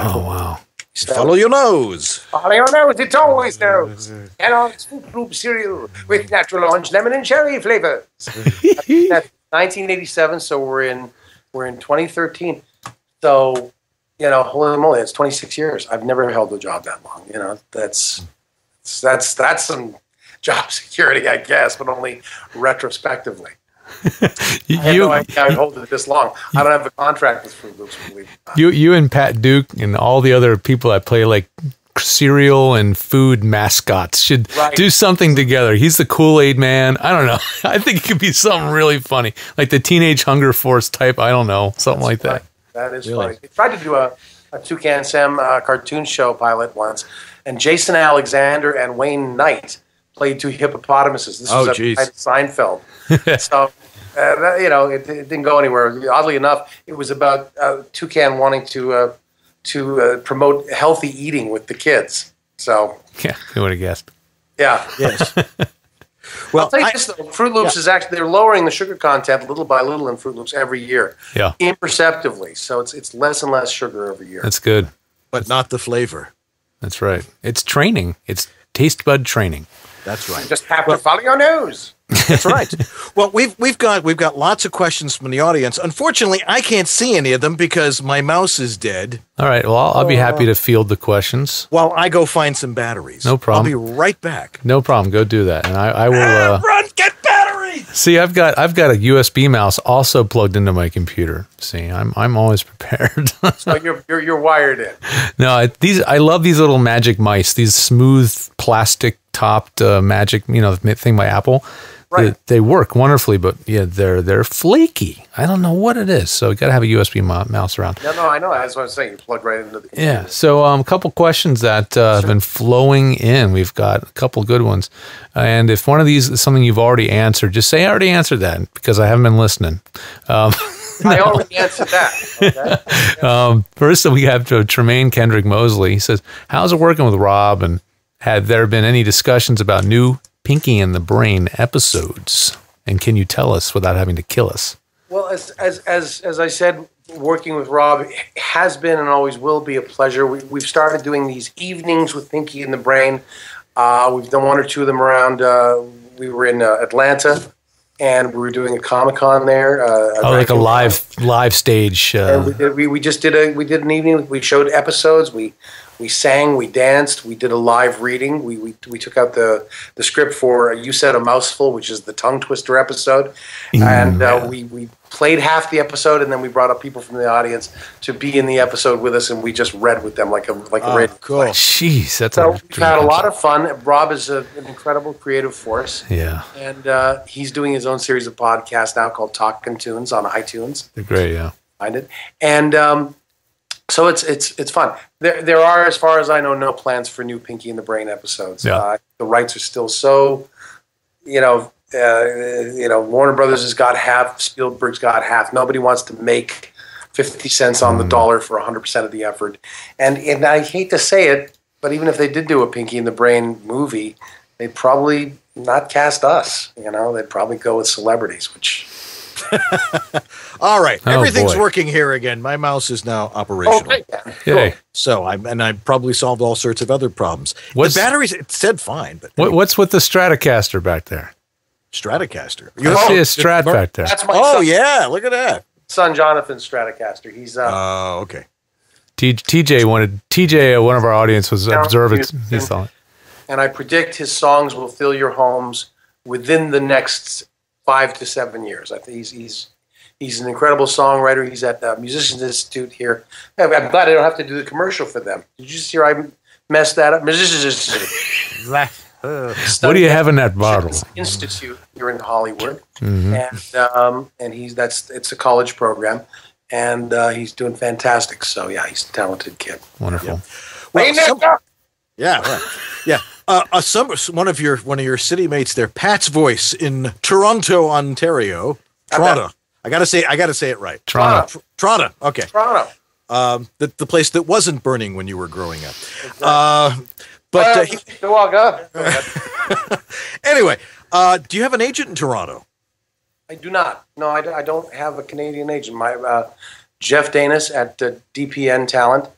Oh wow! So, follow your nose. Follow your nose. It's always nose. Kellogg's Froot Loop cereal with natural orange, lemon, and cherry flavors. 1987. So we're in we're in 2013. So you know, holy moly, it's 26 years. I've never held a job that long. You know, that's that's that's some job security, I guess, but only retrospectively you, I had no idea I'd hold it this long. I don't have a contract with Froot Loops. You, you and Pat Duke and all the other people that play like cereal and food mascots should right. do something together. He's the Kool Aid man. I don't know. I think it could be something really funny, like the Teenage Hunger Force type. I don't know, something That's like funny. that. That is really? funny. They tried to do a, a Toucan Sam uh, cartoon show pilot once, and Jason Alexander and Wayne Knight played two hippopotamuses. This oh, was a Seinfeld. so uh, you know, it, it, didn't go anywhere. Oddly enough, it was about uh, Toucan wanting to uh, to uh, promote healthy eating with the kids. So yeah, who would have guessed? Yeah. Yes. well, I'll tell you I, this though: Froot Loops yeah. is actually they're lowering the sugar content little by little in Froot Loops every year. Yeah. Imperceptibly, so it's it's less and less sugar every year. That's good, but not the flavor. That's right. It's training. It's taste bud training. That's right. You just have well, to follow your nose. That's right. well, we've we've got we've got lots of questions from the audience. Unfortunately, I can't see any of them because my mouse is dead. All right. Well, I'll, I'll be happy to field the questions while I go find some batteries. No problem. I'll be right back. No problem. Go do that, and I, I will uh, run. Get batteries. See, I've got I've got a USB mouse also plugged into my computer. See, I'm I'm always prepared. so you're, you're you're wired in. No, I, these I love these little magic mice. These smooth plastic topped uh, magic, you know, thing by Apple. Right. They, they, work wonderfully, but yeah, they're they're flaky. I don't know what it is. So you got to have a USB mouse around. No, no, I know. That's what I'm saying. You plug right into the. Computer. Yeah. So um, a couple questions that uh, sure. have been flowing in. We've got a couple good ones, and if one of these is something you've already answered, just say I already answered that because I haven't been listening. Um, I already answered that. Okay? um, first, we have to Tremaine Kendrick Mosley. He says, "How's it working with Rob?" And had there been any discussions about new Pinky and the Brain episodes? And can you tell us without having to kill us? Well, as as as, as I said, working with Rob has been and always will be a pleasure. We, have started doing these evenings with Pinky and the Brain. Uh, we've done one or two of them around. Uh, we were in uh, Atlanta, and we were doing a Comic Con there. Uh, oh, like a live live stage. Uh, we, did, we, we just did a we did an evening. We showed episodes. We we sang, we danced, we did a live reading. We, we, we took out the, the script for You Said a Mouseful, which is the tongue twister episode. Mm, and uh, we, we played half the episode and then we brought up people from the audience to be in the episode with us and we just read with them like a like a oh, radio cool. Play. Jeez, that's so we've had a lot of fun. Rob is a, an incredible creative force. Yeah. And uh, he's doing his own series of podcasts now called Talkin' Toons on iTunes. They're great, yeah. Find it. And um, so it's it's it's fun. There there are, as far as I know, no plans for new Pinky and the Brain episodes. Yeah. Uh, the rights are still so, you know, uh, you know, Warner Brothers has got half, Spielberg's got half. Nobody wants to make fifty cents on the dollar for hundred percent of the effort. And and I hate to say it, but even if they did do a Pinky and the Brain movie, they'd probably not cast us. You know, they'd probably go with celebrities, which. All right, Oh, everything's boy. working here again. My mouse is now operational. Okay. Yay. So I'm and I probably solved all sorts of other problems. What's- the batteries? It said fine, but What, what's with the Stratocaster back there? Stratocaster. I see a Strat back there. That's my Oh son, yeah, look at that. son Jonathan Stratocaster. He's uh, Oh, okay. T- TJ wanted TJ, uh, one of our audience was Yeah, observant. musician. He saw it. and I predict his songs will fill your homes within the next five to seven years. I think he's he's he's an incredible songwriter. He's at the Musicians Institute here. I'm I'm glad I don't have to do the commercial for them. Did you just hear I messed that up? Musicians Institute. What do you have in that bottle? Institute here in Hollywood, Mhm. and um, and he's that's it's a college program, and uh, he's doing fantastic. So yeah, he's a talented kid. Wonderful. Well, some- yeah, right. yeah. Uh, uh, some one of your one of your city mates there, Pat's voice in Toronto, Ontario. Toronto. I gotta say, I gotta say it right. Toronto. Toronto. Okay. Toronto. Um, the the place that wasn't burning when you were growing up. Uh, but uh, he- Go on, go. anyway, uh, do you have an agent in Toronto? I do not. No, I, I don't have a Canadian agent. My uh, Jeff Danis at uh, DPN Talent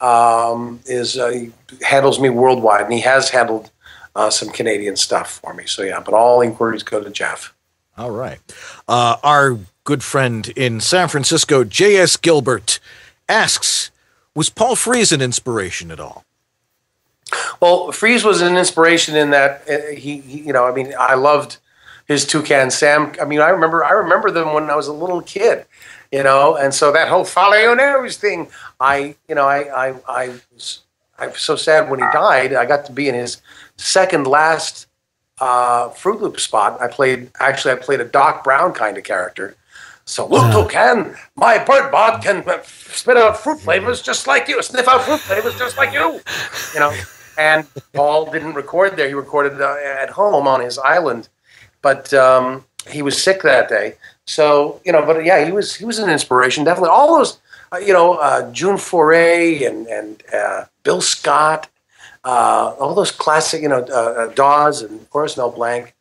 um, is uh, he handles me worldwide, and he has handled uh, some Canadian stuff for me. So yeah, but all inquiries go to Jeff. All right. Uh, our good friend in San Francisco, J.S. Gilbert, asks Was Paul Frees an inspiration at all? Well, Frees was an inspiration in that uh, he, he, you know, I mean, I loved his Toucan Sam. I mean, I remember, I remember them when I was a little kid, you know, and so that whole follow your thing, I, you know, I, I, I was, I was so sad when he died. I got to be in his second last uh, Froot Loop spot. I played, actually, I played a Doc Brown kind of character. So, look, Toucan, my bird bot can uh, spit out fruit flavors just like you, sniff out fruit flavors just like you, you know. And Paul didn't record there; he recorded uh, at home on his island, but um, he was sick that day. So, you know, but yeah, he was he was an inspiration, definitely. All those, uh, you know, uh, June Foray and and uh, Bill Scott, uh, all those classic, you know, uh, Daws and Horace Mel Blanc,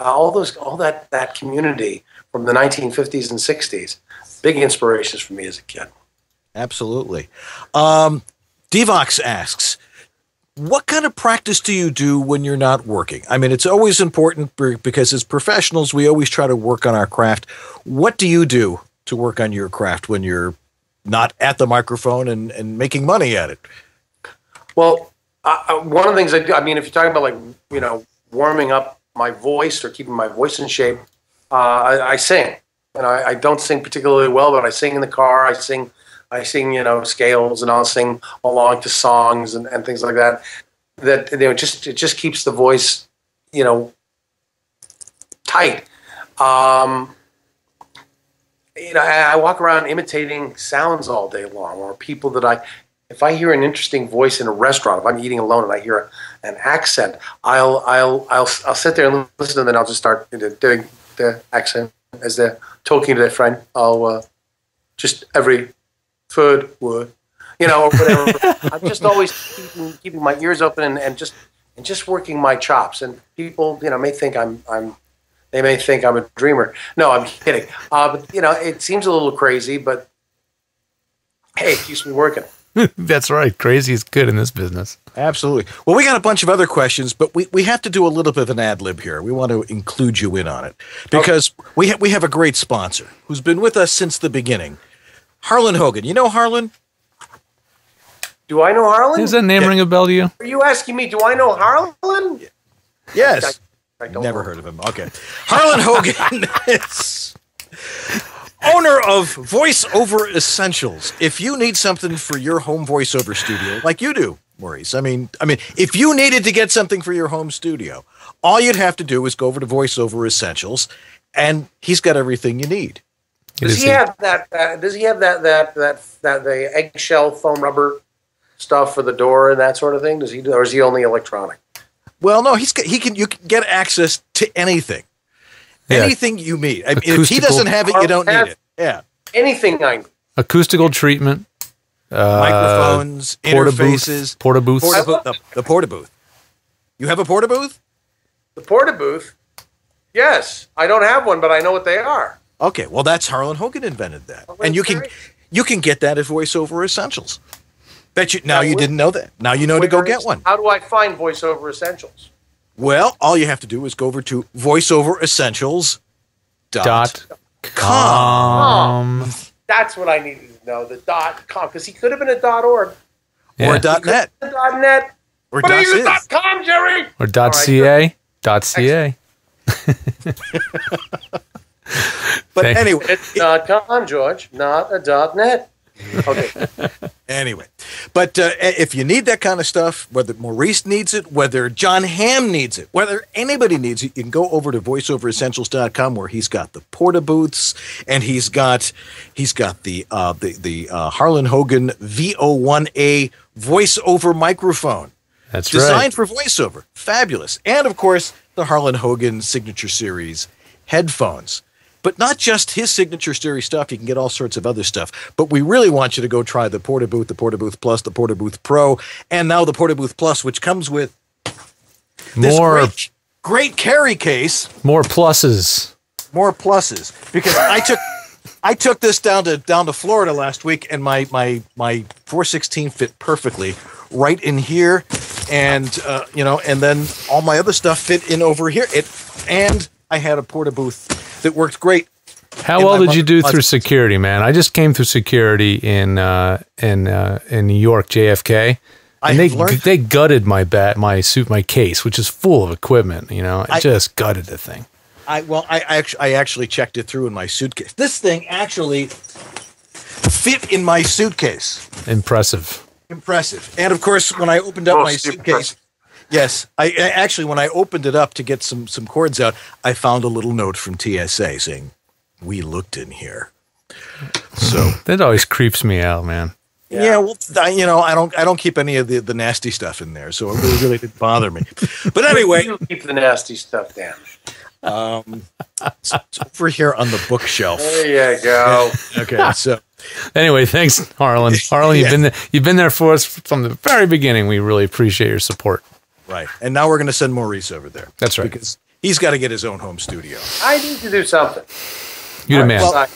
all those, all that that community from the 1950s and 60s, big inspirations for me as a kid. Absolutely. Um, Devox asks, what kind of practice do you do when you're not working? I mean, it's always important because as professionals, we always try to work on our craft. What do you do to work on your craft when you're not at the microphone and, and making money at it? Well, uh, one of the things I do, I mean, if you're talking about like, you know, warming up my voice or keeping my voice in shape, uh, I, I sing. And I, I don't sing particularly well, but I sing in the car. I sing, I sing, you know, scales and I'll sing along to songs and, and things like that. That, you know, just, it just keeps the voice, you know, tight. Um, you know, I, I walk around imitating sounds all day long, or people that I, if I hear an interesting voice in a restaurant, if I'm eating alone and I hear a, an accent, I'll, I'll, I'll, I'll sit there and listen, and then I'll just start doing the accent as they're talking to their friend. I'll uh, just every food would, you know, or whatever. I'm just always keeping, keeping my ears open and, and just and just working my chops. And people, you know, may think I'm I'm they may think I'm a dreamer. No, I'm kidding. Uh, but you know, it seems a little crazy, but hey, it keeps me working. That's right. Crazy is good in this business. Absolutely. Well, we got a bunch of other questions, but we, we have to do a little bit of an ad lib here. We want to include you in on it because we, ha- we have a great sponsor who's been with us since the beginning. Harlan Hogan. You know Harlan? Do I know Harlan? Does that name ring a bell to you? Are you asking me? Do I know Harlan? Yes. I, I don't Never heard of him. Okay. Harlan Hogan is owner of VoiceOver Essentials. If you need something for your home voiceover studio, like you do, Maurice, I mean, I mean, if you needed to get something for your home studio, all you'd have to do is go over to VoiceOver Essentials, and he's got everything you need. Does is he have that? Uh, does he have that that that that the eggshell foam rubber stuff for the door and that sort of thing? Does he do, or is he only electronic? Well, no, he's got- he can you can get access to anything, Yeah. anything you need. I mean, if he doesn't have it, you don't need it. Yeah, Anything I need. acoustical treatment, uh, microphones, porta interfaces, porta booths. porta booth, the, the porta booth. You have a porta booth? The porta booth. Yes, I don't have one, but I know what they are. Okay, well, that's Harlan Hogan invented that, and you can you can get that at VoiceOver Essentials. Bet you now Now, you where- didn't know that. Now you know to go get one. How do I find VoiceOver Essentials? Well, all you have to do is go over to voiceoveressentials Dot com. That's what I needed to know. The dot com, because he could have been a dot org or Yeah. dot net a dot net, or but dot he's dot com, Jerry. or dot All right, ca. Dot ca. But Thank- anyway, It's dot com, George, not a dot net. Okay. Anyway, but uh, if you need that kind of stuff, whether Maurice needs it, whether John Hamm needs it, whether anybody needs it, you can go over to voiceoveressentials.com where he's got the porta booths and he's got he's got the uh, the the uh, Harlan Hogan VO1A voiceover microphone That's designed right. for voiceover, fabulous, and of course the Harlan Hogan signature series headphones. But not just his signature series stuff. You can get all sorts of other stuff. But we really want you to go try the Porta Booth, the Porta Booth Plus, the Porta Booth Pro, and now the Porta Booth Plus, which comes with this More great, great carry case. more pluses. More pluses because I took I took this down to down to Florida last week, and my my my 416 fit perfectly right in here, and uh, you know, and then all my other stuff fit in over here. It and I had a Porta Booth that worked great. How well did you do closet. through security, man? I just came through security in uh, in uh, in New York, JFK, I and they learned- they gutted my bat, my suit, my case, which is full of equipment. You know, I, I- just gutted the thing. I well, I actually I actually checked it through in my suitcase. This thing actually fit in my suitcase. Impressive. Impressive. And of course, when I opened up my suitcase, impressive. Yes, I, I actually when I opened it up to get some some cords out, I found a little note from TSA saying, "We looked in here." So That always creeps me out, man. yeah, well, I, you know, I don't I don't keep any of the the nasty stuff in there, so it really, really didn't bother me. But anyway, you keep the nasty stuff down. um, it's, it's over here on the bookshelf. There you go. Okay, so Anyway, thanks, Harlan. Harlan, you've been there, you've been there for us from the very beginning. We really appreciate your support. Right, and now we're going to send Maurice over there. That's right. because he's got to get his own home studio. I need to do something. You're the man. Well,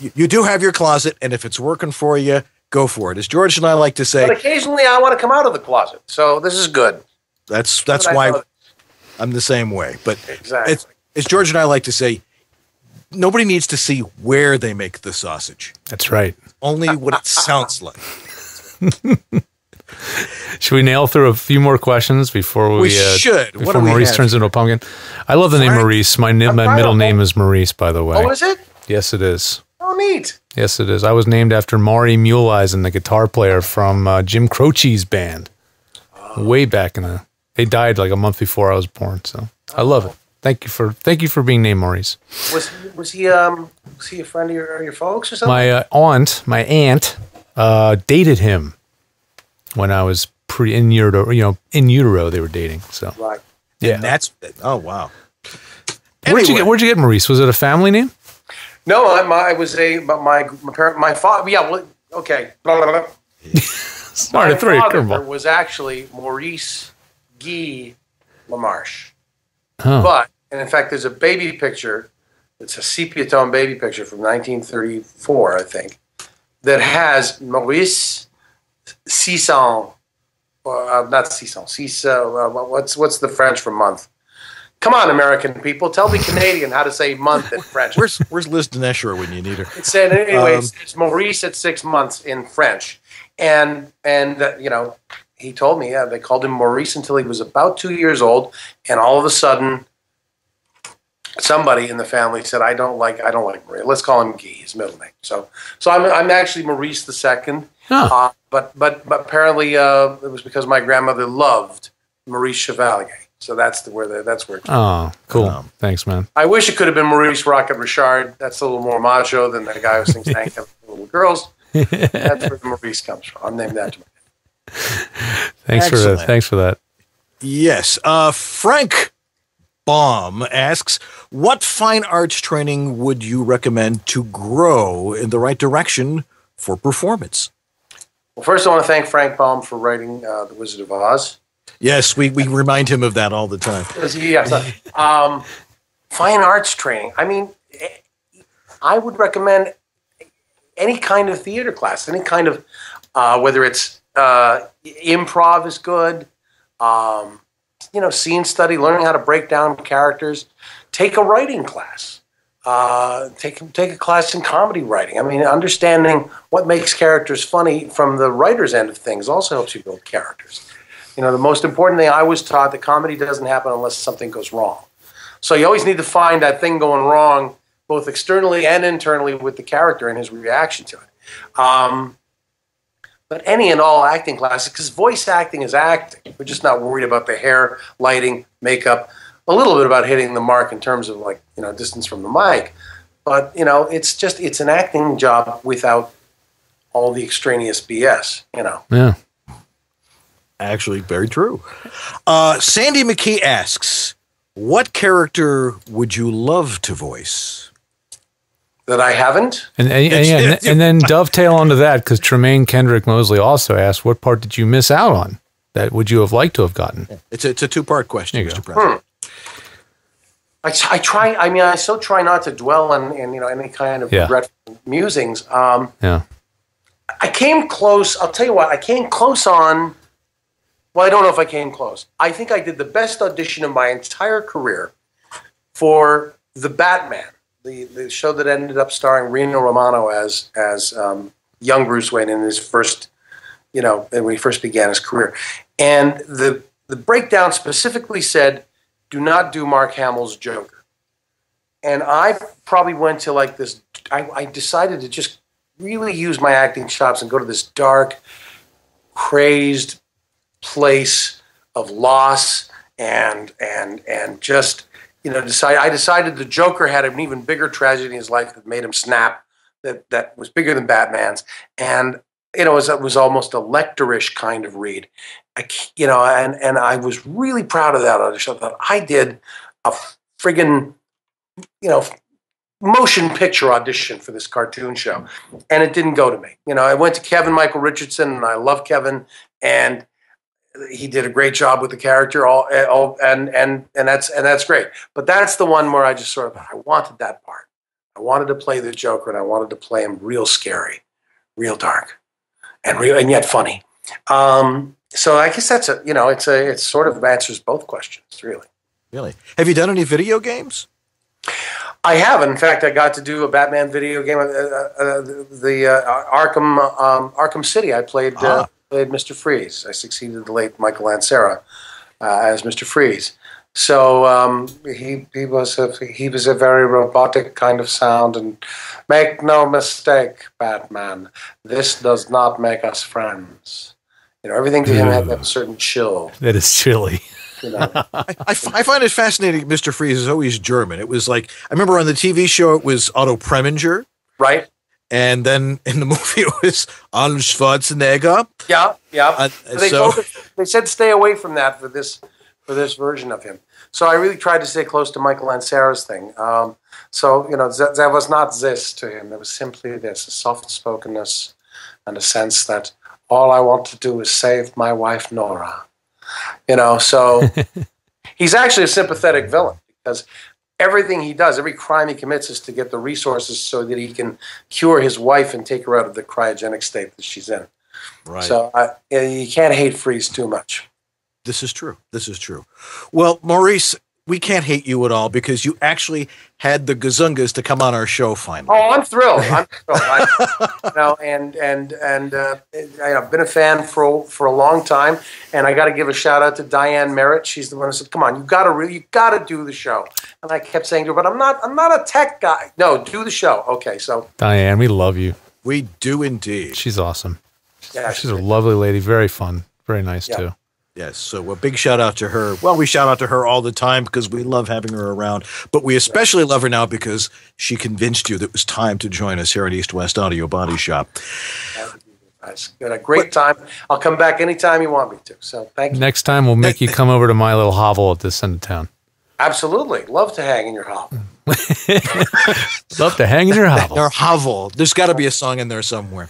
you, you do have your closet, and if it's working for you, go for it. As George and I like to say, But occasionally I want to come out of the closet. So this is good. that's that's But why I'm the same way. But Exactly. it's, as George and I like to say, nobody needs to see where they make the sausage, That's right. only what it sounds like. Should we nail through a few more questions before we, We uh, should. What Before Maurice turns into a pumpkin. I love the name Maurice. My, my middle name is Maurice, by the way. Oh, is it? Yes, it is. Oh, neat. Yes, it is. I was named after Maury Muehleisen, the guitar player from uh, Jim Croce's band, way back in the. They died like a month before I was born, so I love it. Thank you for thank you for being named Maurice. Was he, was he um was he a friend of your, your folks or something? My uh, aunt, my aunt, uh, dated him when I was pre in utero. You know, in utero they were dating. So right. yeah, And that's oh wow. where'd you get Where'd you get Maurice? Was it a family name? No, I, my, I was a but my my parent my father. Yeah, well, okay. Blah, blah, blah. Sorry my to throw you a father was actually Maurice Guy LaMarche. Huh. But and in fact, there's a baby picture. It's a sepia tone baby picture from 1934, I think, that has Maurice Sisson, uh, not Sisson, Sisson. Uh, what's what's the French for month? Come on, American people, tell the Canadian how to say month in French. Where's Where's Liz Dinesher when you need her? It said anyway. Um, it's, it's Maurice at six months in French, and and uh, you know he told me yeah they called him Maurice until he was about two years old, and all of a sudden somebody in the family said I don't like I don't like Maurice. Let's call him Guy, his middle name. So so I'm I'm actually Maurice the second. Uh, but but but apparently uh, it was because my grandmother loved Maurice Chevalier. So that's the, where the, that's where. Oh, cool. Thanks, man. I wish it could have been Maurice Rocket Richard. That's a little more macho than the guy who sings "Thank You, Little Girls." That's where Maurice comes from. I'm named after. Thanks for Excellent. that. Thanks for that. Yes. Uh, Frank Baum asks, what fine arts training would you recommend to grow in the right direction for performance? Well, first, I want to thank Frank Baum for writing uh, "The Wizard of Oz." Yes, we, we remind him of that all the time. Yes. Um, fine arts training. I mean, eh, I would recommend any kind of theater class, any kind of, uh, whether it's uh, improv is good, um, you know, scene study, learning how to break down characters. Take a writing class. Uh, take take a class in comedy writing. I mean, understanding what makes characters funny from the writer's end of things also helps you build characters. You know, the most important thing I was taught that comedy doesn't happen unless something goes wrong. So you always need to find that thing going wrong, both externally and internally, with the character and his reaction to it. Um, but any and all acting classes, because voice acting is acting. We're just not worried about the hair, lighting, makeup, a little bit about hitting the mark in terms of like you know distance from the mic. But you know, it's just it's an acting job without all the extraneous BS. You know. Yeah. Actually, very true. Uh, Sandy McKee asks, what character would you love to voice? That I haven't. And and, and, yeah, and, and then dovetail onto that because Tremaine Kendrick Mosley also asked, "What part did you miss out on that would you have liked to have gotten?" It's a, it's a two part question, Mr. Hmm. I, I try. I mean, I so try not to dwell on in you know any kind of Yeah. regretful musings. Um, Yeah. I came close. I'll tell you what. I came close on. Well, I don't know if I came close. I think I did the best audition of my entire career for the Batman, the the show that ended up starring Rino Romano as as um, young Bruce Wayne in his first, you know, when he first began his career, and the the breakdown specifically said, "Do not do Mark Hamill's Joker." And I probably went to like this. I, I decided to just really use my acting chops and go to this dark, crazed place of loss and and and just you know decide I decided the Joker had an even bigger tragedy in his life that made him snap that that was bigger than Batman's and you know it was, it was almost a lectorish kind of read I, you know and and I was really proud of that audition. I thought I did a friggin you know motion picture audition for this cartoon show and it didn't go to me. You know i went to kevin michael richardson and i love kevin and he did a great job with the character all, all and and and that's and that's great. But that's the one where i just sort of i wanted that part. I wanted to play the joker and i wanted to play him real scary real dark and real and yet funny. Um so i guess that's a you know it's a it sort of answers both questions really Really? Have you done any video games? I have. In fact, I got to do a Batman video game, uh, uh, the, the uh, Arkham um, Arkham City. I played uh, played Mister Freeze. I succeeded the late Michael Ansara uh, as Mister Freeze. So um, he he was a, he was a very robotic kind of sound. And make no mistake, Batman, this does not make us friends. You know, everything to him had that certain chill. That is chilly. You know. I, I f- I find it fascinating. Mr. Freeze is always German. It was like I remember on the TV show it was Otto Preminger, right? And then in the movie it was Arnold Schwarzenegger. Yeah, yeah. Uh, they, so- us, they said stay away from that for this for this version of him. So I really tried to stay close to Michael Ansara's thing. Um, so you know that, that was not this to him. It was simply this: a soft spokenness and a sense that all I want to do is save my wife Nora. You know, so he's actually a sympathetic villain because everything he does, every crime he commits, is to get the resources so that he can cure his wife and take her out of the cryogenic state that she's in. Right. So I, you can't hate Freeze too much. This is true. This is true. Well, Maurice, we can't hate you at all because you actually had the gazungas to come on our show finally. Oh, I'm thrilled. I'm thrilled. I, you know, and and and uh, I- I've been a fan for for a long time, and I got to give a shout out to Diane Merritt. She's the one who said, "Come on, you got to really, you got to do the show." And I kept saying to her, "But I'm not, I'm not a tech guy. No, do the show." Okay, so Diane, we love you. We do indeed. She's awesome. Yeah, She's a lovely lady. Very fun. Very nice Yeah. too. Yes. So a big shout out to her. Well, we shout out to her all the time because we love having her around, but we especially love her now because she convinced you that it was time to join us here at East West Audio Body Shop. It's been a great time. I'll come back anytime you want me to. So thank you. Next time we'll make you come over to my little hovel at this end of town. Absolutely. Love to hang in your hovel. Love to hang in your hovel. Our hovel. There's got to be a song in there somewhere.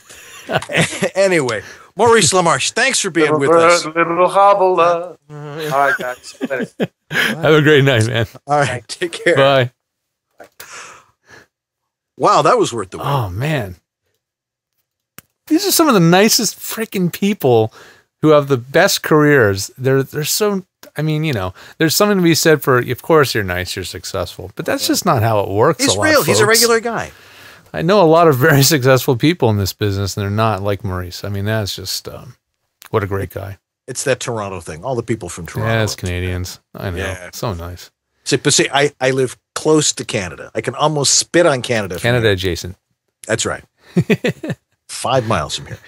anyway, Maurice LaMarche, thanks for being Little with bird, us. Little hobble. All right, guys. Have a great night, man. All right, take care. Bye. Wow, that was worth the wait. Oh man. These are some of the nicest freaking people who have the best careers. They're they're so I mean, you know, there's something to be said for of course you're nice, you're successful, but that's just not how it works. He's a lot, real. He's a regular guy. I know a lot of very successful people in this business, and they're not like Maurice. I mean, that's just um, what a great guy. It's that Toronto thing. All the people from Toronto. Yeah, it's Canadians. I know. Yeah. So nice. See, but see, I, I live close to Canada. I can almost spit on Canada. Canada adjacent. That's right. Five miles from here.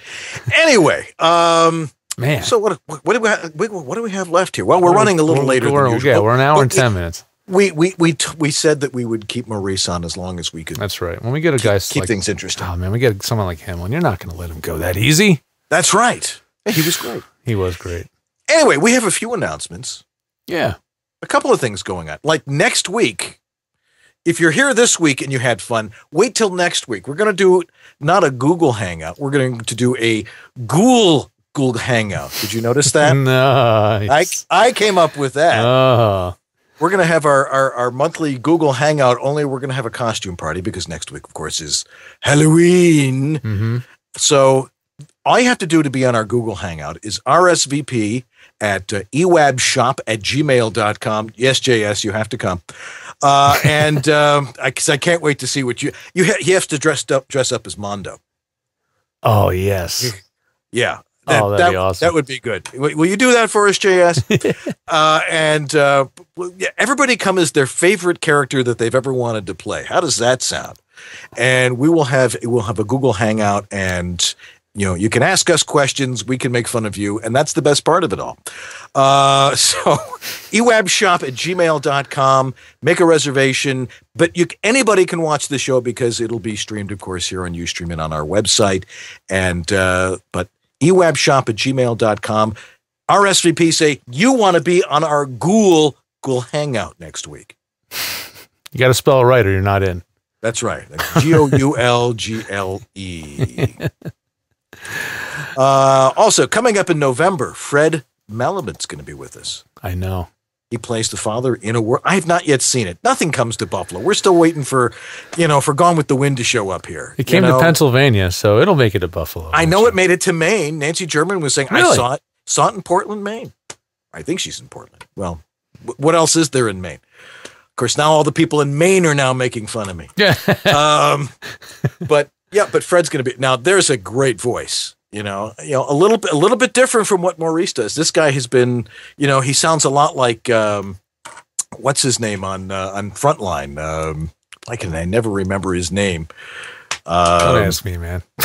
Anyway, um, man. So what? What, do we have? What do we have left here? Well, we're running a little later We're, than usual. yeah, we're an hour and But ten minutes. We we we t- we said that we would keep Maurice on as long as we could. That's right. When we get a guy keep like, things interesting. Oh man, we get someone like him. When you're not going to let him go that easy. That's right. He was great. He was great. Anyway, we have a few announcements. Yeah. A couple of things going on. Like next week, if you're here this week and you had fun, wait till next week. We're going to do not a Google Hangout. We're going to do a Google Google Hangout. Did you notice that? nice. I I came up with that. Oh. We're going to have our, our, our monthly Google Hangout, only we're going to have a costume party because next week, of course, is Halloween. Mm-hmm. So all you have to do to be on our Google Hangout is RSVP at uh, ewabshop at gmail.com. Yes, JS, you have to come. Uh, and um, I, I can't wait to see what you you, ha- you have to dress up dress up as Mondo. Oh yes. Yeah. Oh, that'd that, be awesome. That would be good. Will, you do that for us, JS? uh, and uh, yeah, everybody come as their favorite character that they've ever wanted to play. How does that sound? And we will have we'll have a Google Hangout, and you know you can ask us questions. We can make fun of you, and that's the best part of it all. Uh, so ewabshop at gmail.com. Make a reservation, but you anybody can watch the show because it'll be streamed, of course, here on Ustream and on our website. And uh, but ewabshop at gmail.com. RSVP say you want to be on our Ghoul Ghoul Hangout next week. You got to spell it right, or you're not in. That's right. G O U L G L E. Uh, also, coming up in November, Fred Melamed's going to be with us. I know. He plays the father in a world. I have not yet seen it. Nothing comes to Buffalo. We're still waiting for, you know, for Gone with the Wind to show up here. It came you know? to Pennsylvania, so it'll make it to Buffalo. I know it made it to Maine. Nancy German was saying, I saw it, saw it in Portland, Maine. I think she's in Portland. Well, wh- what else is there in Maine? Of course, now all the people in Maine are now making fun of me. Yeah. um, but yeah, but Fred's going to be now. There's a great voice. You know, you know, a little bit, a little bit different from what Maurice does. This guy has been, you know, he sounds a lot like, um, what's his name on uh, on Frontline? Um, I can I never remember his name. Don't Um, ask me, man.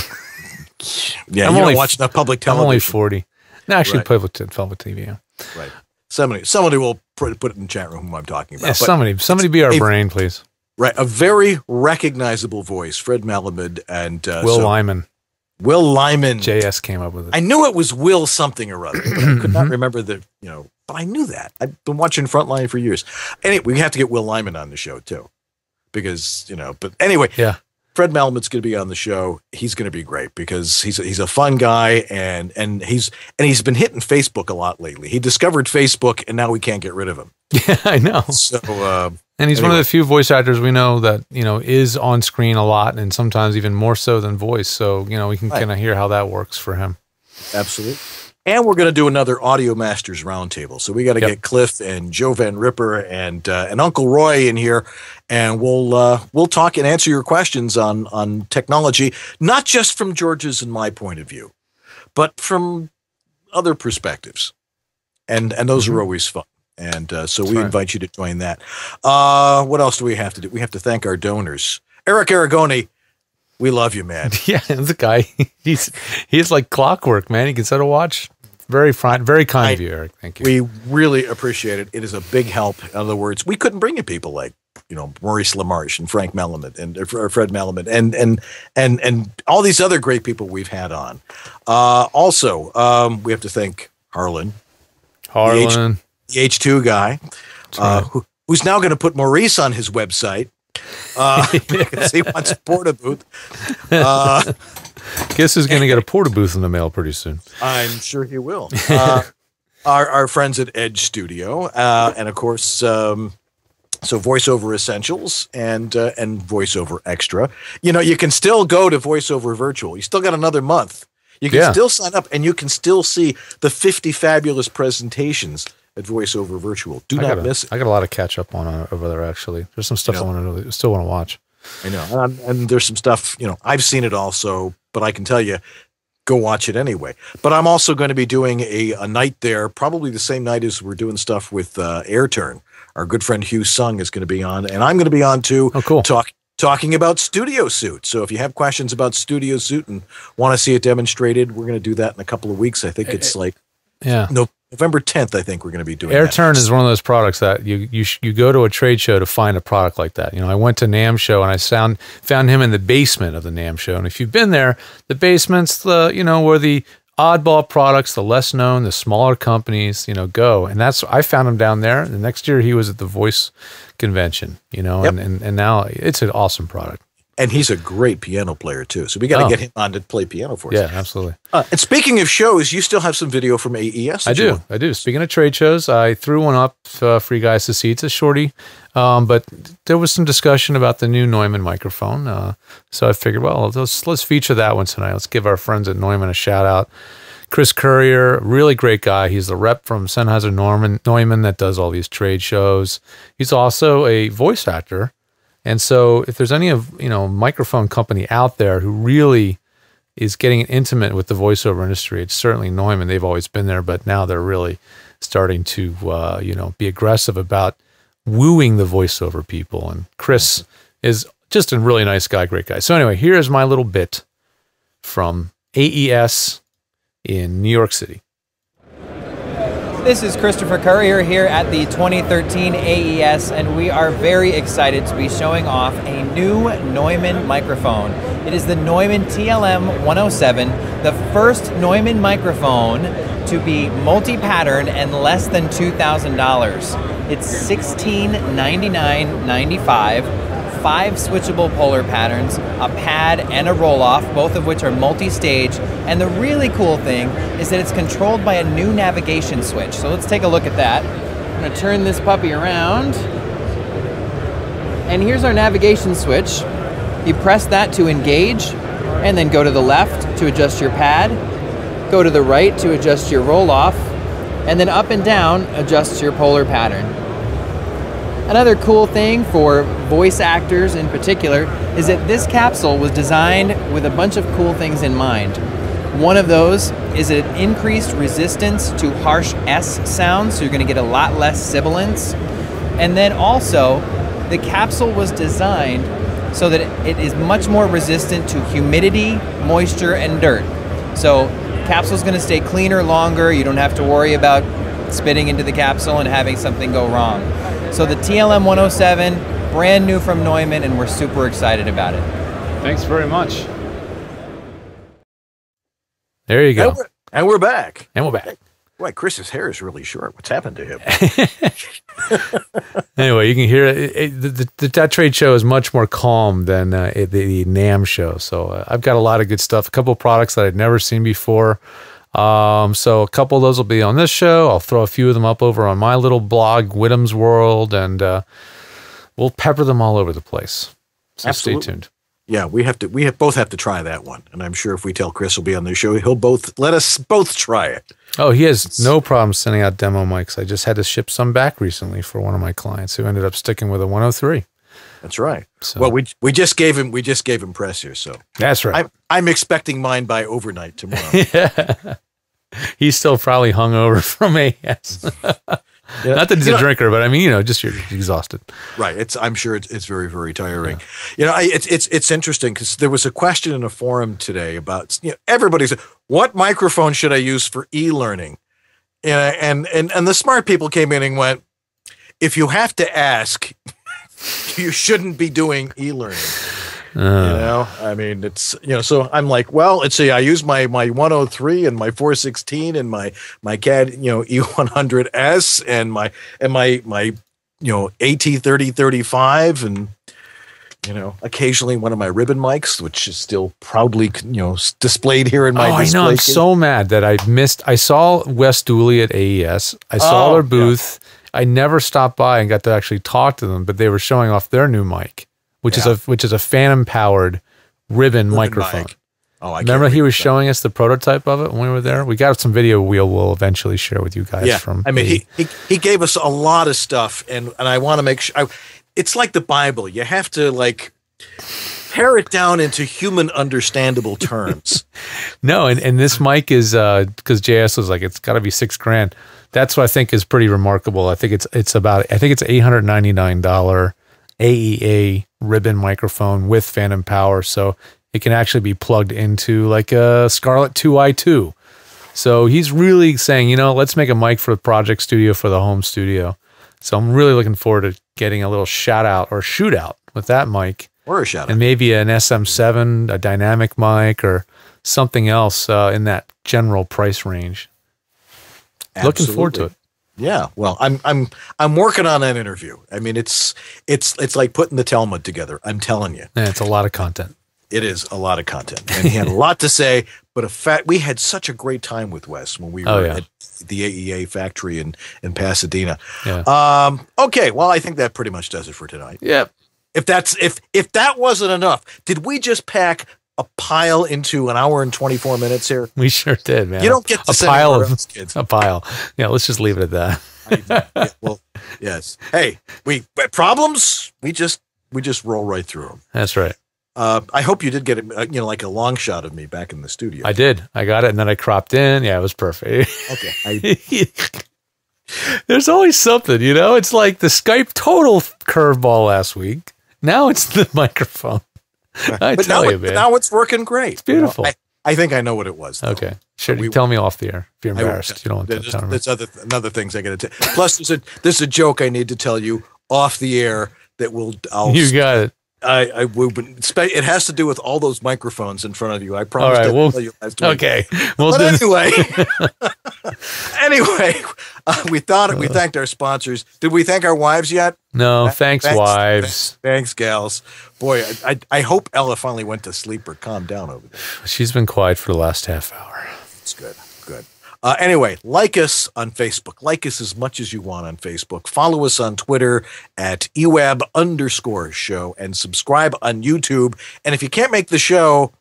yeah, I'm you only don't watch enough public I'm television. only 40. No, actually, Right. public, public TV. Yeah. Right. Somebody, somebody will put, put it in the chat room who I'm talking about. Yeah, But somebody, somebody be our a- brain, please. Right, a very recognizable voice, Fred Melamed and uh, Will so- Lyman. Will Lyman. JS came up with it. I knew it was Will something or other, I could not remember the, you know, but I knew that. I've been watching Frontline for years. Anyway, we have to get Will Lyman on the show too, because, you know, but anyway, Yeah. Fred Melamed's going to be on the show. He's going to be great because he's a, he's a fun guy and and he's and he's been hitting Facebook a lot lately. He discovered Facebook and now we can't get rid of him. Yeah, I know. So uh, And he's one of the few voice actors we know that, you know, is on screen a lot and sometimes even more so than voice. So, you know, we can Right. kind of hear how that works for him. Absolutely. And we're going to do another Audio Masters roundtable. So we got to Yep. get Cliff and Joe Van Ripper and uh, and Uncle Roy in here, and we'll uh, we'll talk and answer your questions on on technology, not just from George's and my point of view, but from other perspectives, and and those are always fun. And uh, so we Mm-hmm. right. invite you to join that. Uh, what else do we have to do? We have to thank our donors. Eric Aragoni, we love you, man. Yeah, the guy, he's he's like clockwork, man. He can set a watch very fine, very kind I, of you, Eric. Thank you. We really appreciate it. It is a big help. In other words, we couldn't bring you people like you know Maurice LaMarche and Frank Melamed and uh, Fred Melamed and and and and all these other great people we've had on. Uh, also, um, we have to thank Harlan, Harlan, the H two guy, uh, who, who's now going to put Maurice on his website. Uh, because he wants a porta booth. Uh, Guess who's going to get a porta booth in the mail pretty soon? I'm sure he will. Uh, our, our friends at Edge Studio, uh, and of course, um, so voiceover essentials and uh, and voiceover extra. You know, you can still go to voiceover virtual. You still got another month. You can yeah. still sign up, and you can still see the 50 fabulous presentations at voiceover virtual. Do I not gotta, miss it. I got a lot of catch up on uh, over there. Actually, there's some stuff you know, I want to still want to watch. I know, and, and there's some stuff. You know, I've seen it also, but I can tell you, go watch it anyway. But I'm also going to be doing a, a night there, probably the same night as we're doing stuff with uh, AirTurn. Our good friend Hugh Sung is going to be on, and I'm going to be on too. Oh, cool. Talk, talking about Studio Suit. So if you have questions about Studio Suit and want to see it demonstrated, we're going to do that in a couple of weeks. I think it's like yeah. No, November 10th, I think we're going to be doing. AirTurn is one of those products that you you you go to a trade show to find a product like that. You know, I went to NAMM show and I found found him in the basement of the NAMM show. And if you've been there, the basement's the you know where the oddball products, the less known, the smaller companies, you know, go. And that's I found him down there. The next year he was at the Voice convention. You know, yep. and, and and now it's an awesome product and he's a great piano player too. So we got to oh. get him on to play piano for us. Yeah, absolutely. Uh, and speaking of shows, you still have some video from AES. I do. I do. Speaking of trade shows, I threw one up uh, for you guys to see. It's a shorty, um, but there was some discussion about the new Neumann microphone. Uh, so I figured, well, let's let's feature that one tonight. Let's give our friends at Neumann a shout out. Chris Currier, really great guy. He's the rep from Sennheiser Norman, Neumann that does all these trade shows. He's also a voice actor and so, if there's any of you know microphone company out there who really is getting intimate with the voiceover industry, it's certainly Neumann. They've always been there, but now they're really starting to uh, you know be aggressive about wooing the voiceover people. And Chris is just a really nice guy, great guy. So anyway, here's my little bit from AES in New York City. This is Christopher Currier here at the 2013 AES, and we are very excited to be showing off a new Neumann microphone. It is the Neumann TLM 107, the first Neumann microphone to be multi-pattern and less than $2,000. It's $1699.95 five switchable polar patterns, a pad and a roll-off, both of which are multi-stage. And the really cool thing is that it's controlled by a new navigation switch. So let's take a look at that. I'm gonna turn this puppy around. And here's our navigation switch. You press that to engage, and then go to the left to adjust your pad, go to the right to adjust your roll-off, and then up and down adjust your polar pattern. Another cool thing for voice actors in particular is that this capsule was designed with a bunch of cool things in mind. One of those is an increased resistance to harsh S sounds, so you're going to get a lot less sibilance. And then also, the capsule was designed so that it is much more resistant to humidity, moisture, and dirt. So, capsule is going to stay cleaner longer. You don't have to worry about spitting into the capsule and having something go wrong. So the TLM 107, brand new from Neumann, and we're super excited about it. Thanks very much. There you go. And we're, and we're back. And we're back. Boy, Chris's hair is really short. What's happened to him? anyway, you can hear it. it the, the, that trade show is much more calm than uh, the, the, NAMM show. So uh, I've got a lot of good stuff. A couple of products that I'd never seen before. Um, so a couple of those will be on this show. I'll throw a few of them up over on my little blog, Whittam's World, and uh, we'll pepper them all over the place. So Absolutely. stay tuned. Yeah, we have to. We have, both have to try that one, and I'm sure if we tell Chris will be on the show, he'll both let us both try it. Oh, he has no problem sending out demo mics. I just had to ship some back recently for one of my clients who ended up sticking with a 103. That's right. So, well, we we just gave him we just gave him pressure, so that's right. I'm I'm expecting mine by overnight tomorrow. yeah. He's still probably hung over from AES. Yeah. Not that he's You a know- drinker, but I mean, you know, just you're exhausted. Right. It's. I'm sure it's. It's very, very tiring. You know, I, it's. It's. It's interesting because there was a question in a forum today about. You know, everybody's. What microphone should I use for e-learning? And and and and the smart people came in and went. If you have to ask, you shouldn't be doing e-learning. Uh, you know, I mean, it's you know. So I'm like, well, let's see. I use my my 103 and my 416 and my my CAD, you know, E100S and my and my my you know AT3035 and you know occasionally one of my ribbon mics, which is still proudly you know displayed here in my. oh, I know. I'm so mad that I missed. I saw Wes Dooley at AES. I saw Oh, their booth. I never stopped by and got to actually talk to them, but they were showing off their new mic, which is a which is a phantom powered ribbon, microphone. mic. Oh, I can't Remember he was that. showing us the prototype of it when we were there. We got some video we'll will eventually share with you guys yeah, from. I mean, he, he he gave us a lot of stuff, and and I want to make sure. I, it's like the Bible; you have to like pare it down into human understandable terms. No, and, and this mic is uh, because JS was like it's got to be six grand. That's what I think is pretty remarkable. I think it's it's about I think it's eight hundred ninety nine dollar AEA ribbon microphone with phantom power, so it can actually be plugged into like a Scarlett Two i two. So he's really saying, you know, let's make a mic for the project studio for the home studio. So I'm really looking forward to getting a little shout out or shootout with that mic or a shout out. and maybe an SM7, a dynamic mic, or something else uh, in that general price range. Looking forward to it. Yeah, well, I'm I'm I'm working on an interview. I mean, it's it's it's like putting the Talmud together. I'm telling you, Yeah, it's a lot of content. it is a lot of content, and he had a lot to say. But a fact, we had such a great time with Wes when we were Oh, yeah. at the AEA factory in in Pasadena. Yeah. Um, okay, well, I think that pretty much does it for tonight. Yeah. If that's if if that wasn't enough, did we just pack a pile into an hour and twenty four minutes here? We sure did, man. You don't get a pile of else, kids. a pile. Yeah, let's just leave it at that. Yeah, well, yes. Hey, we problems. We just we just roll right through them. That's right. Uh, I hope you did get uh, you know like a long shot of me back in the studio. I did. I got it, and then I cropped in. Yeah, it was perfect. okay. I, There's always something, you know. It's like the Skype total curveball last week. Now it's the microphone. I but tell now, you, man. now it's working great. It's beautiful. I, I think I know what it was. though. okay, should we- tell me off the air if you're I embarrassed? You don't want to there's, tell me. there's other another things I got to tell. Plus, there's a there's a joke I need to tell you off the air that will. I'll You got it. I, I will. but spe- It has to do with all those microphones in front of you. I promise. promised right. Well, tell you last week. okay. We'll but anyway, anyway, uh, we thought we thanked our sponsors. Did we thank our wives yet? No, Th- thanks, wives. Thanks, gals. Boy, I, I, I hope Ella finally went to sleep or calmed down over there. She's been quiet for the last half hour. It's good. Uh, anyway, like us on Facebook. Like us as much as you want on Facebook. Follow us on Twitter at eweb underscore show and subscribe on YouTube. And if you can't make the show,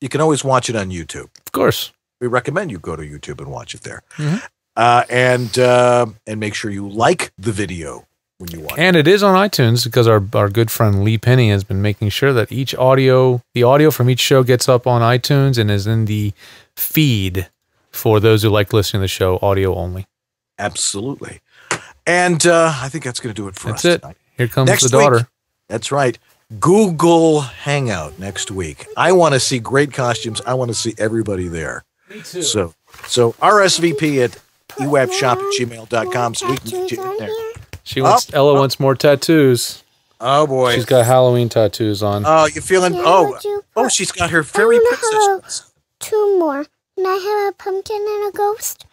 you can always watch it on YouTube. Of course. We recommend you go to YouTube and watch it there. Mhm. Uh, and uh, and make sure you like the video when you watch it. And it is on iTunes because our, our good friend Lee Penny has been making sure that each audio, the audio from each show gets up on iTunes and is in the feed for those who like listening to the show audio only. Absolutely. And uh, I think that's going to do it for That's us it. tonight. Here comes Next the daughter. week- that's right. Google Hangout next week. I want to see great costumes. I want to see everybody there. Me too. So, so RSVP at E ewabshop at gmail.com so we can get you in there. She wants Ella wants more tattoos. Oh boy. She's got Halloween tattoos on. Oh, you feeling? Oh, oh, she's got her fairy princess. Two more. Can I have a pumpkin and a ghost?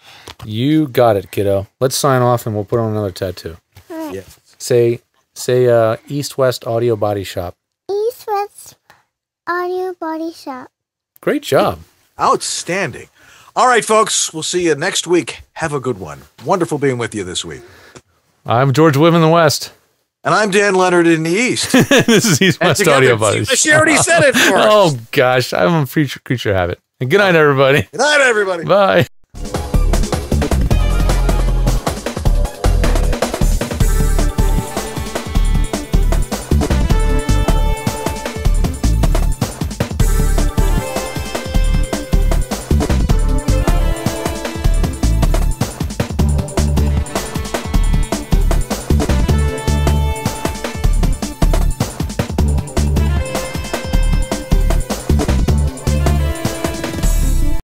you got it, kiddo. Let's sign off and we'll put on another tattoo. Alright. Yeah. Say say uh East West Audio Body Shop. East West Audio Body Shop. Great job. Outstanding. All right, folks. We'll see you next week. Have a good one. Wonderful being with you this week. I'm George Whittam in the West. And I'm Dan Leonard in the East. this is East And West together- Audio Body See, she already said it for us. Oh gosh, I'm a creature, creature habit. And good night, everybody. Good night, everybody. Bye.